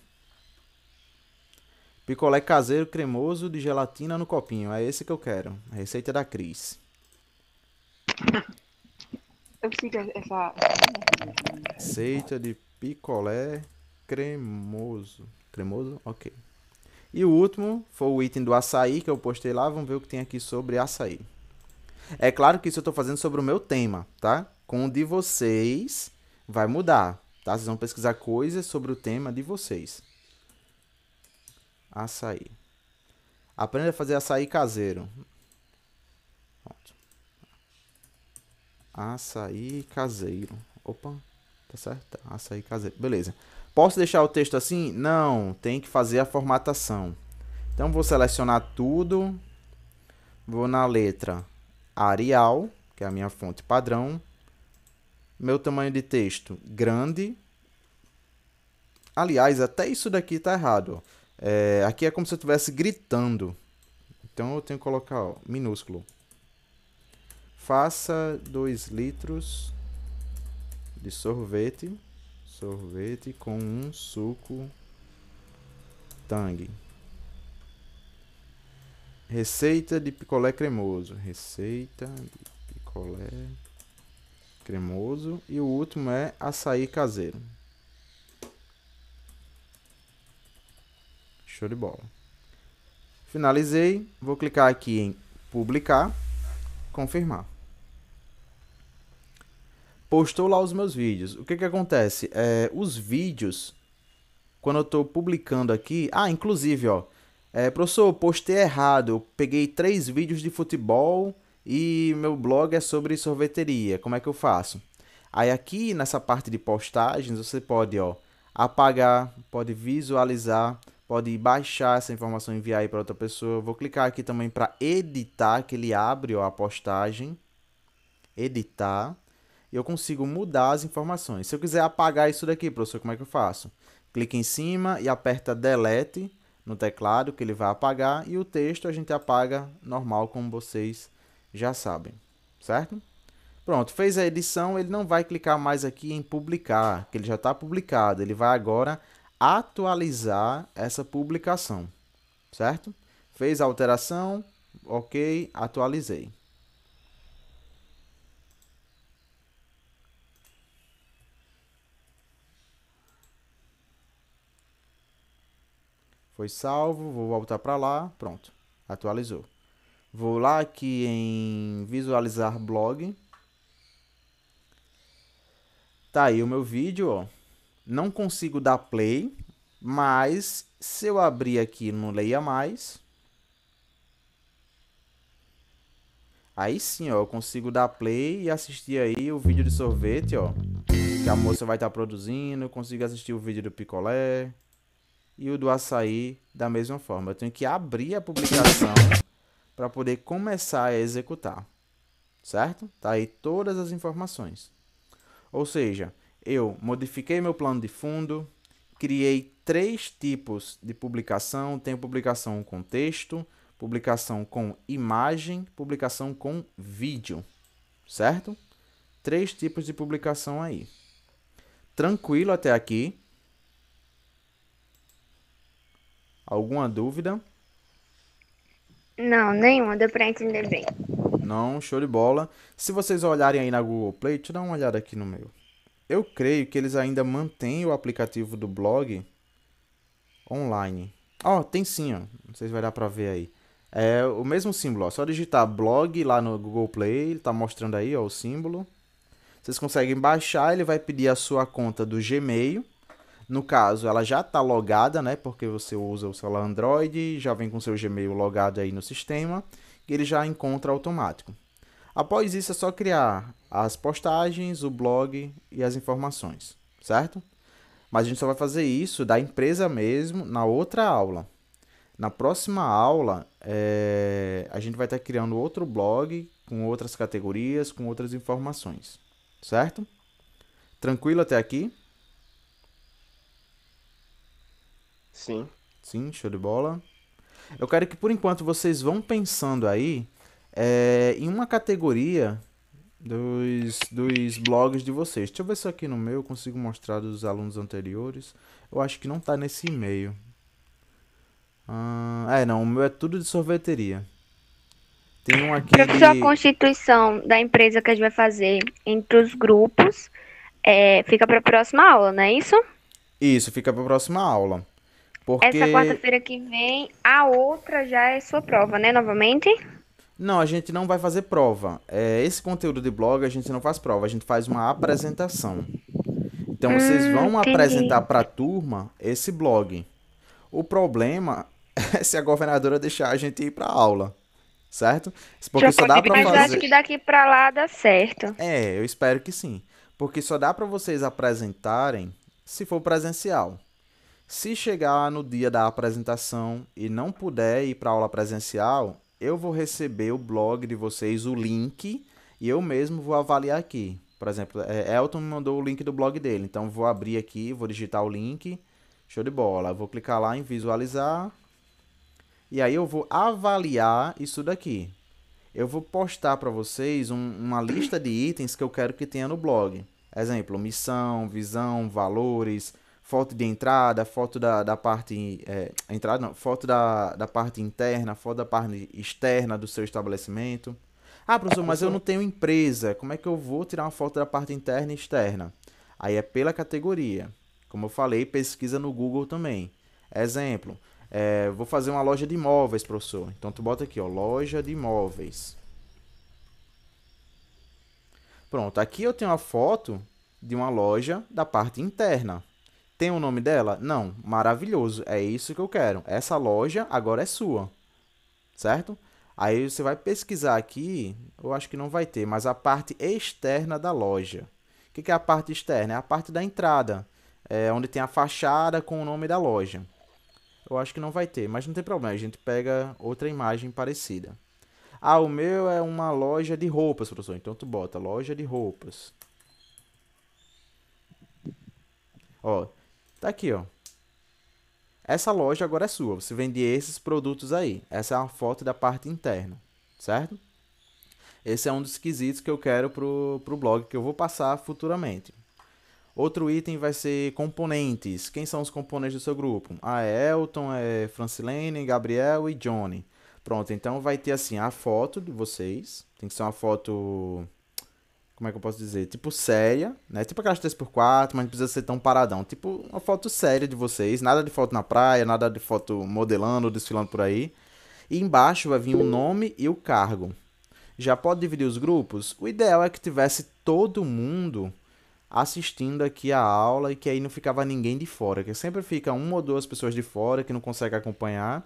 [SPEAKER 1] Picolé caseiro cremoso de gelatina no copinho. É esse que eu quero. A receita da Cris.
[SPEAKER 4] Eu sigo essa.
[SPEAKER 1] Receita de picolé cremoso. Cremoso? Ok. E o último foi o item do açaí que eu postei lá. Vamos ver o que tem aqui sobre açaí. É claro que isso eu estou fazendo sobre o meu tema, tá? Com o de vocês vai mudar. Tá? Vocês vão pesquisar coisas sobre o tema de vocês. Açaí. Aprenda a fazer açaí caseiro. Pronto. Açaí caseiro. Opa, tá certo? Açaí caseiro. Beleza. Posso deixar o texto assim? Não, tem que fazer a formatação. Então vou selecionar tudo. Vou na letra Arial, que é a minha fonte padrão. Meu tamanho de texto grande. Aliás, até isso daqui tá errado. É, aqui é como se eu estivesse gritando. Então eu tenho que colocar ó, minúsculo. Faça 2 litros de sorvete. Sorvete com um suco Tang. Receita de picolé cremoso. Receita de picolé cremoso. E o último é açaí caseiro. Show de bola. Finalizei. Vou clicar aqui em publicar. Confirmar. Postou lá os meus vídeos. O que que acontece? É, os vídeos, quando eu estou publicando aqui... Ah, inclusive, ó. É, professor, postei errado. Eu peguei três vídeos de futebol e meu blog é sobre sorveteria. Como é que eu faço? Aí aqui nessa parte de postagens você pode ó, apagar, pode visualizar, pode baixar essa informação e enviar para outra pessoa. Vou clicar aqui também para editar, que ele abre ó, a postagem. Editar. E eu consigo mudar as informações. Se eu quiser apagar isso daqui, professor, como é que eu faço? Clique em cima e aperta Delete no teclado que ele vai apagar e o texto a gente apaga normal como vocês já sabem, certo? Pronto, fez a edição, ele não vai clicar mais aqui em publicar, que ele já está publicado, ele vai agora atualizar essa publicação, certo? Fez a alteração, ok, atualizei. Foi salvo, vou voltar para lá, pronto, atualizou. Vou lá aqui em visualizar blog. Tá aí o meu vídeo, ó. Não consigo dar play, mas se eu abrir aqui no Leia Mais, aí sim, ó, eu consigo dar play e assistir aí o vídeo de sorvete, ó, que a moça vai estar tá produzindo, eu consigo assistir o vídeo do picolé, e o do açaí da mesma forma. Eu tenho que abrir a publicação para poder começar a executar. Certo? Tá aí todas as informações. Ou seja, eu modifiquei meu plano de fundo, criei três tipos de publicação. Tem publicação com texto, publicação com imagem, publicação com vídeo. Certo? Três tipos de publicação aí. Tranquilo até aqui? Alguma dúvida?
[SPEAKER 3] Não, nenhuma, deu pra entender bem.
[SPEAKER 1] Não, show de bola. Se vocês olharem aí na Google Play, deixa eu dar uma olhada aqui no meu. Eu creio que eles ainda mantêm o aplicativo do blog online. Ó, oh, tem sim, ó. Não sei se vai dar pra ver aí. É o mesmo símbolo, ó. Só digitar blog lá no Google Play, ele tá mostrando aí, ó, o símbolo. Vocês conseguem baixar, ele vai pedir a sua conta do Gmail no caso, ela já está logada, né? Porque você usa o celular Android, já vem com seu Gmail logado aí no sistema, e ele já encontra automático. Após isso, é só criar as postagens, o blog e as informações, certo? Mas a gente só vai fazer isso da empresa mesmo na outra aula. Na próxima aula, é... a gente vai estar criando outro blog com outras categorias, com outras informações, certo? Tranquilo até aqui?
[SPEAKER 5] Sim.
[SPEAKER 1] Sim, show de bola. Eu quero que por enquanto vocês vão pensando aí é, em uma categoria dos, dos blogs de vocês. Deixa eu ver se aqui no meu eu consigo mostrar dos alunos anteriores. Eu acho que não está nesse e-mail. Ah, é, não, o meu é tudo de sorveteria. Tem um aqui
[SPEAKER 3] Professor, de... a constituição da empresa que a gente vai fazer entre os grupos é, fica para a próxima aula, não é isso?
[SPEAKER 1] Isso, fica para a próxima aula. Porque...
[SPEAKER 3] Essa quarta-feira que vem, a outra já é sua prova, né? Novamente?
[SPEAKER 1] Não, a gente não vai fazer prova. É, esse conteúdo de blog a gente não faz prova, a gente faz uma apresentação. Então vocês
[SPEAKER 3] Hum,
[SPEAKER 1] vão
[SPEAKER 3] entendi.
[SPEAKER 1] apresentar para a turma esse blog. O problema é se a governadora deixar a gente ir para aula, certo? Porque
[SPEAKER 4] Já
[SPEAKER 1] só dá para
[SPEAKER 3] Mas
[SPEAKER 1] fazer.
[SPEAKER 3] acho que daqui pra lá dá certo.
[SPEAKER 1] É, eu espero que sim. Porque só dá para vocês apresentarem se for presencial. Se chegar no dia da apresentação e não puder ir para aula presencial, eu vou receber o blog de vocês, o link, e eu mesmo vou avaliar aqui. Por exemplo, é, Elton me mandou o link do blog dele, então vou abrir aqui, vou digitar o link, show de bola. Vou clicar lá em visualizar, e aí eu vou avaliar isso daqui. Eu vou postar para vocês um- uma lista de itens que eu quero que tenha no blog. Exemplo, missão, visão, valores, foto de entrada, foto da, da parte. É, entrada não, foto da, da parte interna, foto da parte externa do seu estabelecimento. Ah, professor, mas eu não tenho empresa. Como é que eu vou tirar uma foto da parte interna e externa? Aí é pela categoria. Como eu falei, pesquisa no Google também. Exemplo, é, vou fazer uma loja de imóveis, professor. Então tu bota aqui, ó, loja de imóveis. Pronto, aqui eu tenho a foto de uma loja da parte interna. Tem o nome dela? Não. Maravilhoso. É isso que eu quero. Essa loja agora é sua. Certo? Aí você vai pesquisar aqui, eu acho que não vai ter, mas a parte externa da loja. O que é a parte externa? É a parte da entrada, é onde tem a fachada com o nome da loja. Eu acho que não vai ter, mas não tem problema, a gente pega outra imagem parecida. Ah, o meu é uma loja de roupas, professor. Então tu bota loja de roupas. Ó, tá aqui, ó. Essa loja agora é sua. Você vende esses produtos aí. Essa é uma foto da parte interna, certo? Esse é um dos quesitos que eu quero pro, pro blog que eu vou passar futuramente. Outro item vai ser componentes. Quem são os componentes do seu grupo? Ah, é Elton, é Francilene, Gabriel e Johnny. Pronto, então vai ter assim a foto de vocês. Tem que ser uma foto. Como é que eu posso dizer? Tipo séria, né? Tipo aquelas 3x4, mas não precisa ser tão paradão. Tipo uma foto séria de vocês. Nada de foto na praia, nada de foto modelando, desfilando por aí. E embaixo vai vir o nome e o cargo. Já pode dividir os grupos? O ideal é que tivesse todo mundo assistindo aqui a aula e que aí não ficava ninguém de fora, que sempre fica uma ou duas pessoas de fora que não consegue acompanhar.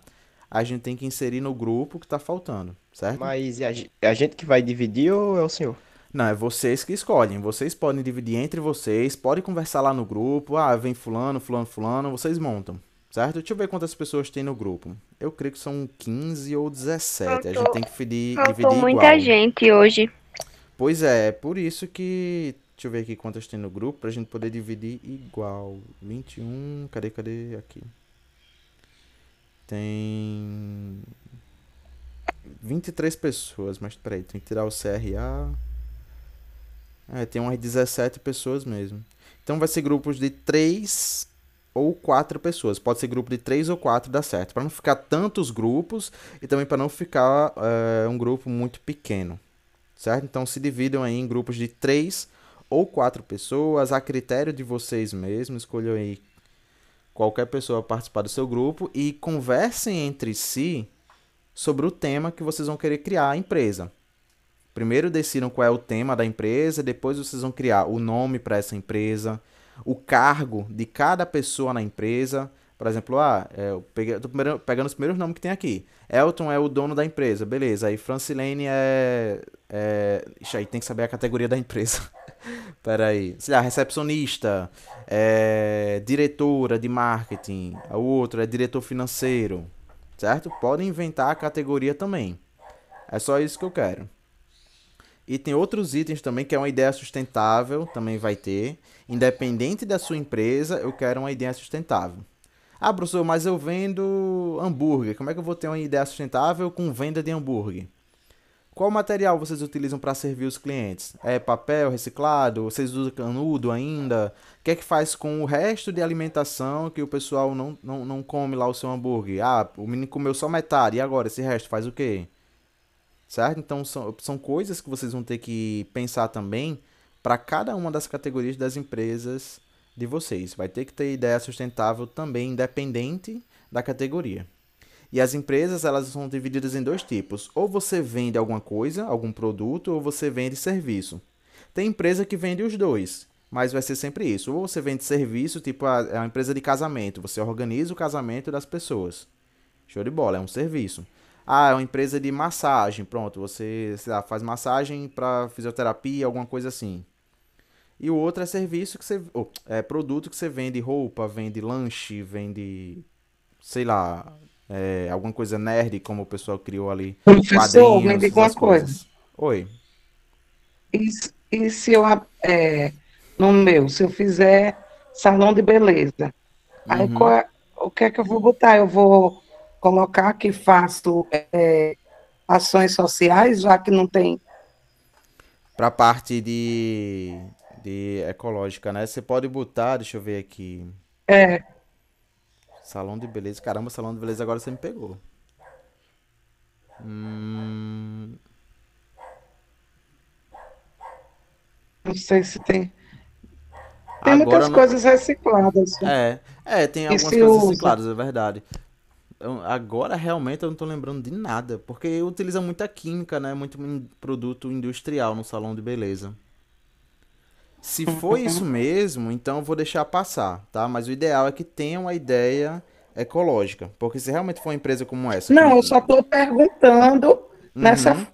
[SPEAKER 1] A gente tem que inserir no grupo que tá faltando, certo?
[SPEAKER 5] Mas a, a gente que vai dividir ou é o senhor?
[SPEAKER 1] Não, é vocês que escolhem. Vocês podem dividir entre vocês, podem conversar lá no grupo. Ah, vem fulano, fulano, fulano, vocês montam, certo? Deixa eu ver quantas pessoas tem no grupo. Eu creio que são 15 ou 17. A gente tem que dividir, dividir
[SPEAKER 3] muita
[SPEAKER 1] igual.
[SPEAKER 3] gente hoje.
[SPEAKER 1] Pois é, é por isso que. Deixa eu ver aqui quantas tem no grupo pra gente poder dividir igual. 21. Cadê, cadê? Aqui. Tem. 23 pessoas, mas peraí, tem que tirar o CRA. É, tem umas 17 pessoas mesmo. Então vai ser grupos de 3 ou 4 pessoas. Pode ser grupo de 3 ou 4, dá certo. Pra não ficar tantos grupos e também pra não ficar é, um grupo muito pequeno certo? Então se dividam aí em grupos de três ou quatro pessoas, a critério de vocês mesmos, escolham aí qualquer pessoa participar do seu grupo e conversem entre si sobre o tema que vocês vão querer criar a empresa. Primeiro decidam qual é o tema da empresa, depois vocês vão criar o nome para essa empresa, o cargo de cada pessoa na empresa. Por exemplo, ah, é, eu peguei, tô pegando os primeiros nomes que tem aqui. Elton é o dono da empresa, beleza. Aí Francilene é. é... Ixi, aí tem que saber a categoria da empresa. Pera aí. Sei lá, recepcionista, é... diretora de marketing. O outro é diretor financeiro. Certo? Podem inventar a categoria também. É só isso que eu quero. E tem outros itens também, que é uma ideia sustentável, também vai ter. Independente da sua empresa, eu quero uma ideia sustentável. Ah, professor, mas eu vendo hambúrguer. Como é que eu vou ter uma ideia sustentável com venda de hambúrguer? Qual material vocês utilizam para servir os clientes? É papel reciclado? Vocês usam canudo ainda? O que é que faz com o resto de alimentação que o pessoal não, não, não come lá o seu hambúrguer? Ah, o menino comeu só metade, e agora esse resto faz o quê? Certo? Então são, são coisas que vocês vão ter que pensar também para cada uma das categorias das empresas de vocês. Vai ter que ter ideia sustentável também, independente da categoria. E as empresas, elas são divididas em dois tipos. Ou você vende alguma coisa, algum produto, ou você vende serviço. Tem empresa que vende os dois, mas vai ser sempre isso. Ou você vende serviço, tipo a, é uma empresa de casamento, você organiza o casamento das pessoas. Show de bola, é um serviço. Ah, é uma empresa de massagem, pronto, você lá, faz massagem para fisioterapia, alguma coisa assim. E o outro é serviço que você. Oh, é produto que você vende roupa, vende lanche, vende. Sei lá. É, alguma coisa nerd, como o pessoal criou ali.
[SPEAKER 2] Professor, me diga uma coisa.
[SPEAKER 1] Oi.
[SPEAKER 2] E, e se eu. É, no meu, se eu fizer salão de beleza, aí uhum. é, o que é que eu vou botar? Eu vou colocar que faço é, ações sociais, já que não tem.
[SPEAKER 1] Para a parte de, de ecológica, né? Você pode botar, deixa eu ver aqui.
[SPEAKER 2] É.
[SPEAKER 1] Salão de beleza. Caramba, salão de beleza agora você me pegou. Hum...
[SPEAKER 2] Não sei se tem. Tem agora muitas não... coisas recicladas.
[SPEAKER 1] É, é, tem algumas coisas usa. recicladas, é verdade. Agora realmente eu não tô lembrando de nada, porque utiliza muita química, né? Muito produto industrial no salão de beleza. Se for isso mesmo, então eu vou deixar passar, tá? Mas o ideal é que tenha uma ideia ecológica, porque se realmente for uma empresa como essa.
[SPEAKER 2] Não, que... eu só tô perguntando uhum. nessa.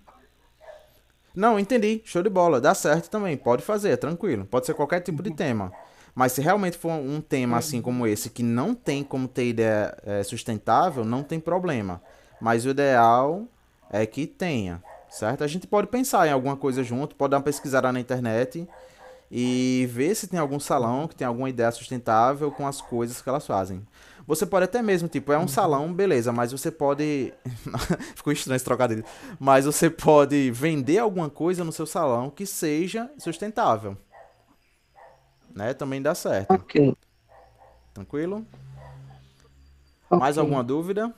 [SPEAKER 1] Não, entendi. Show de bola. Dá certo também. Pode fazer, é tranquilo. Pode ser qualquer tipo de tema. Mas se realmente for um tema assim uhum. como esse, que não tem como ter ideia é, sustentável, não tem problema. Mas o ideal é que tenha, certo? A gente pode pensar em alguma coisa junto, pode dar uma pesquisada na internet e ver se tem algum salão que tem alguma ideia sustentável com as coisas que elas fazem. Você pode até mesmo, tipo, é um uhum. salão, beleza, mas você pode. Ficou estranho esse trocadilho. Mas você pode vender alguma coisa no seu salão que seja sustentável né? Também dá certo.
[SPEAKER 2] Ok.
[SPEAKER 1] Tranquilo? Okay. Mais alguma dúvida?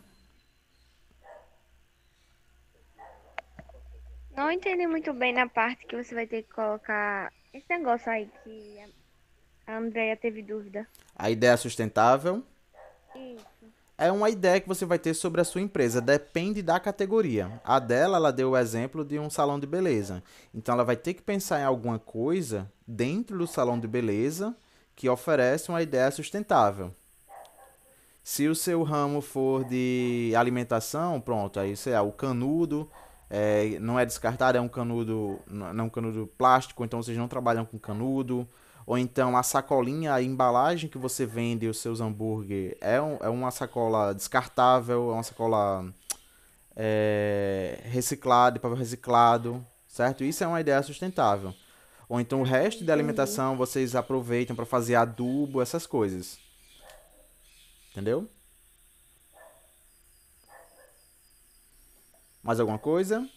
[SPEAKER 3] Não entendi muito bem na parte que você vai ter que colocar esse negócio aí que a Andrea teve dúvida.
[SPEAKER 1] A ideia sustentável?
[SPEAKER 3] Isso
[SPEAKER 1] é uma ideia que você vai ter sobre a sua empresa. Depende da categoria. A dela, ela deu o exemplo de um salão de beleza. Então, ela vai ter que pensar em alguma coisa dentro do salão de beleza que oferece uma ideia sustentável. Se o seu ramo for de alimentação, pronto, aí você é o canudo, é, não é descartado, é um canudo, não é um canudo plástico, então vocês não trabalham com canudo. Ou então a sacolinha, a embalagem que você vende os seus hambúrguer é, um, é uma sacola descartável, é uma sacola é, reciclada, papel reciclado, certo? Isso é uma ideia sustentável. Ou então o resto da alimentação vocês aproveitam para fazer adubo, essas coisas. Entendeu? Mais alguma coisa?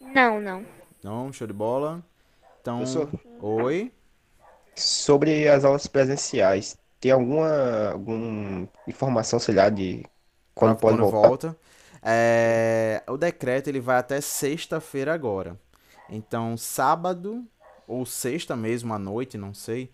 [SPEAKER 3] Não, não.
[SPEAKER 1] Não, show de bola. Então, Professor, oi.
[SPEAKER 5] Sobre as aulas presenciais, tem alguma, alguma informação, sei lá, de quando pode quando voltar? volta?
[SPEAKER 1] É, o decreto ele vai até sexta-feira agora. Então, sábado ou sexta mesmo à noite, não sei.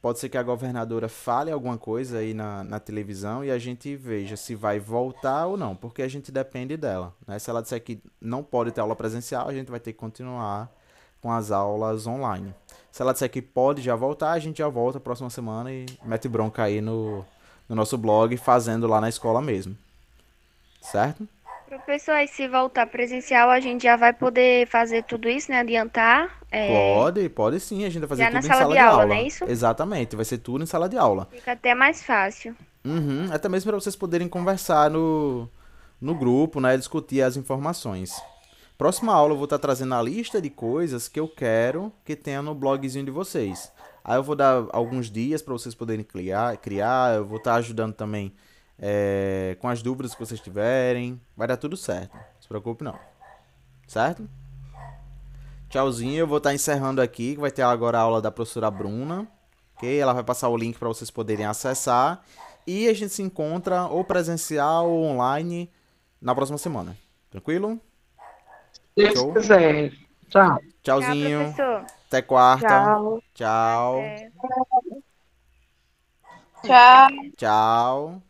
[SPEAKER 1] Pode ser que a governadora fale alguma coisa aí na, na televisão e a gente veja se vai voltar ou não, porque a gente depende dela. Né? Se ela disser que não pode ter aula presencial, a gente vai ter que continuar com as aulas online. Se ela disser que pode já voltar, a gente já volta próxima semana e mete bronca aí no, no nosso blog, fazendo lá na escola mesmo. Certo?
[SPEAKER 3] Professor, aí se voltar presencial, a gente já vai poder fazer tudo isso, né? Adiantar?
[SPEAKER 1] É... Pode, pode sim. A gente vai fazer já tudo na sala, sala de, aula, aula, não é isso? Exatamente, vai ser tudo em sala de aula.
[SPEAKER 3] Fica até mais fácil.
[SPEAKER 1] Uhum, até mesmo para vocês poderem conversar no, no grupo, né? Discutir as informações. Próxima aula eu vou estar trazendo a lista de coisas que eu quero que tenha no blogzinho de vocês. Aí eu vou dar alguns dias para vocês poderem criar, criar. Eu vou estar ajudando também é, com as dúvidas que vocês tiverem. Vai dar tudo certo. Não se preocupe não. Certo? Tchauzinho. Eu vou estar encerrando aqui. Que vai ter agora a aula da professora Bruna. Ok? Ela vai passar o link para vocês poderem acessar. E a gente se encontra ou presencial ou online na próxima semana. Tranquilo?
[SPEAKER 2] Deus Show. quiser. Tchau.
[SPEAKER 1] Tchauzinho. Tchau, Até quarta.
[SPEAKER 2] Tchau.
[SPEAKER 1] Tchau.
[SPEAKER 3] Tchau.
[SPEAKER 1] Tchau.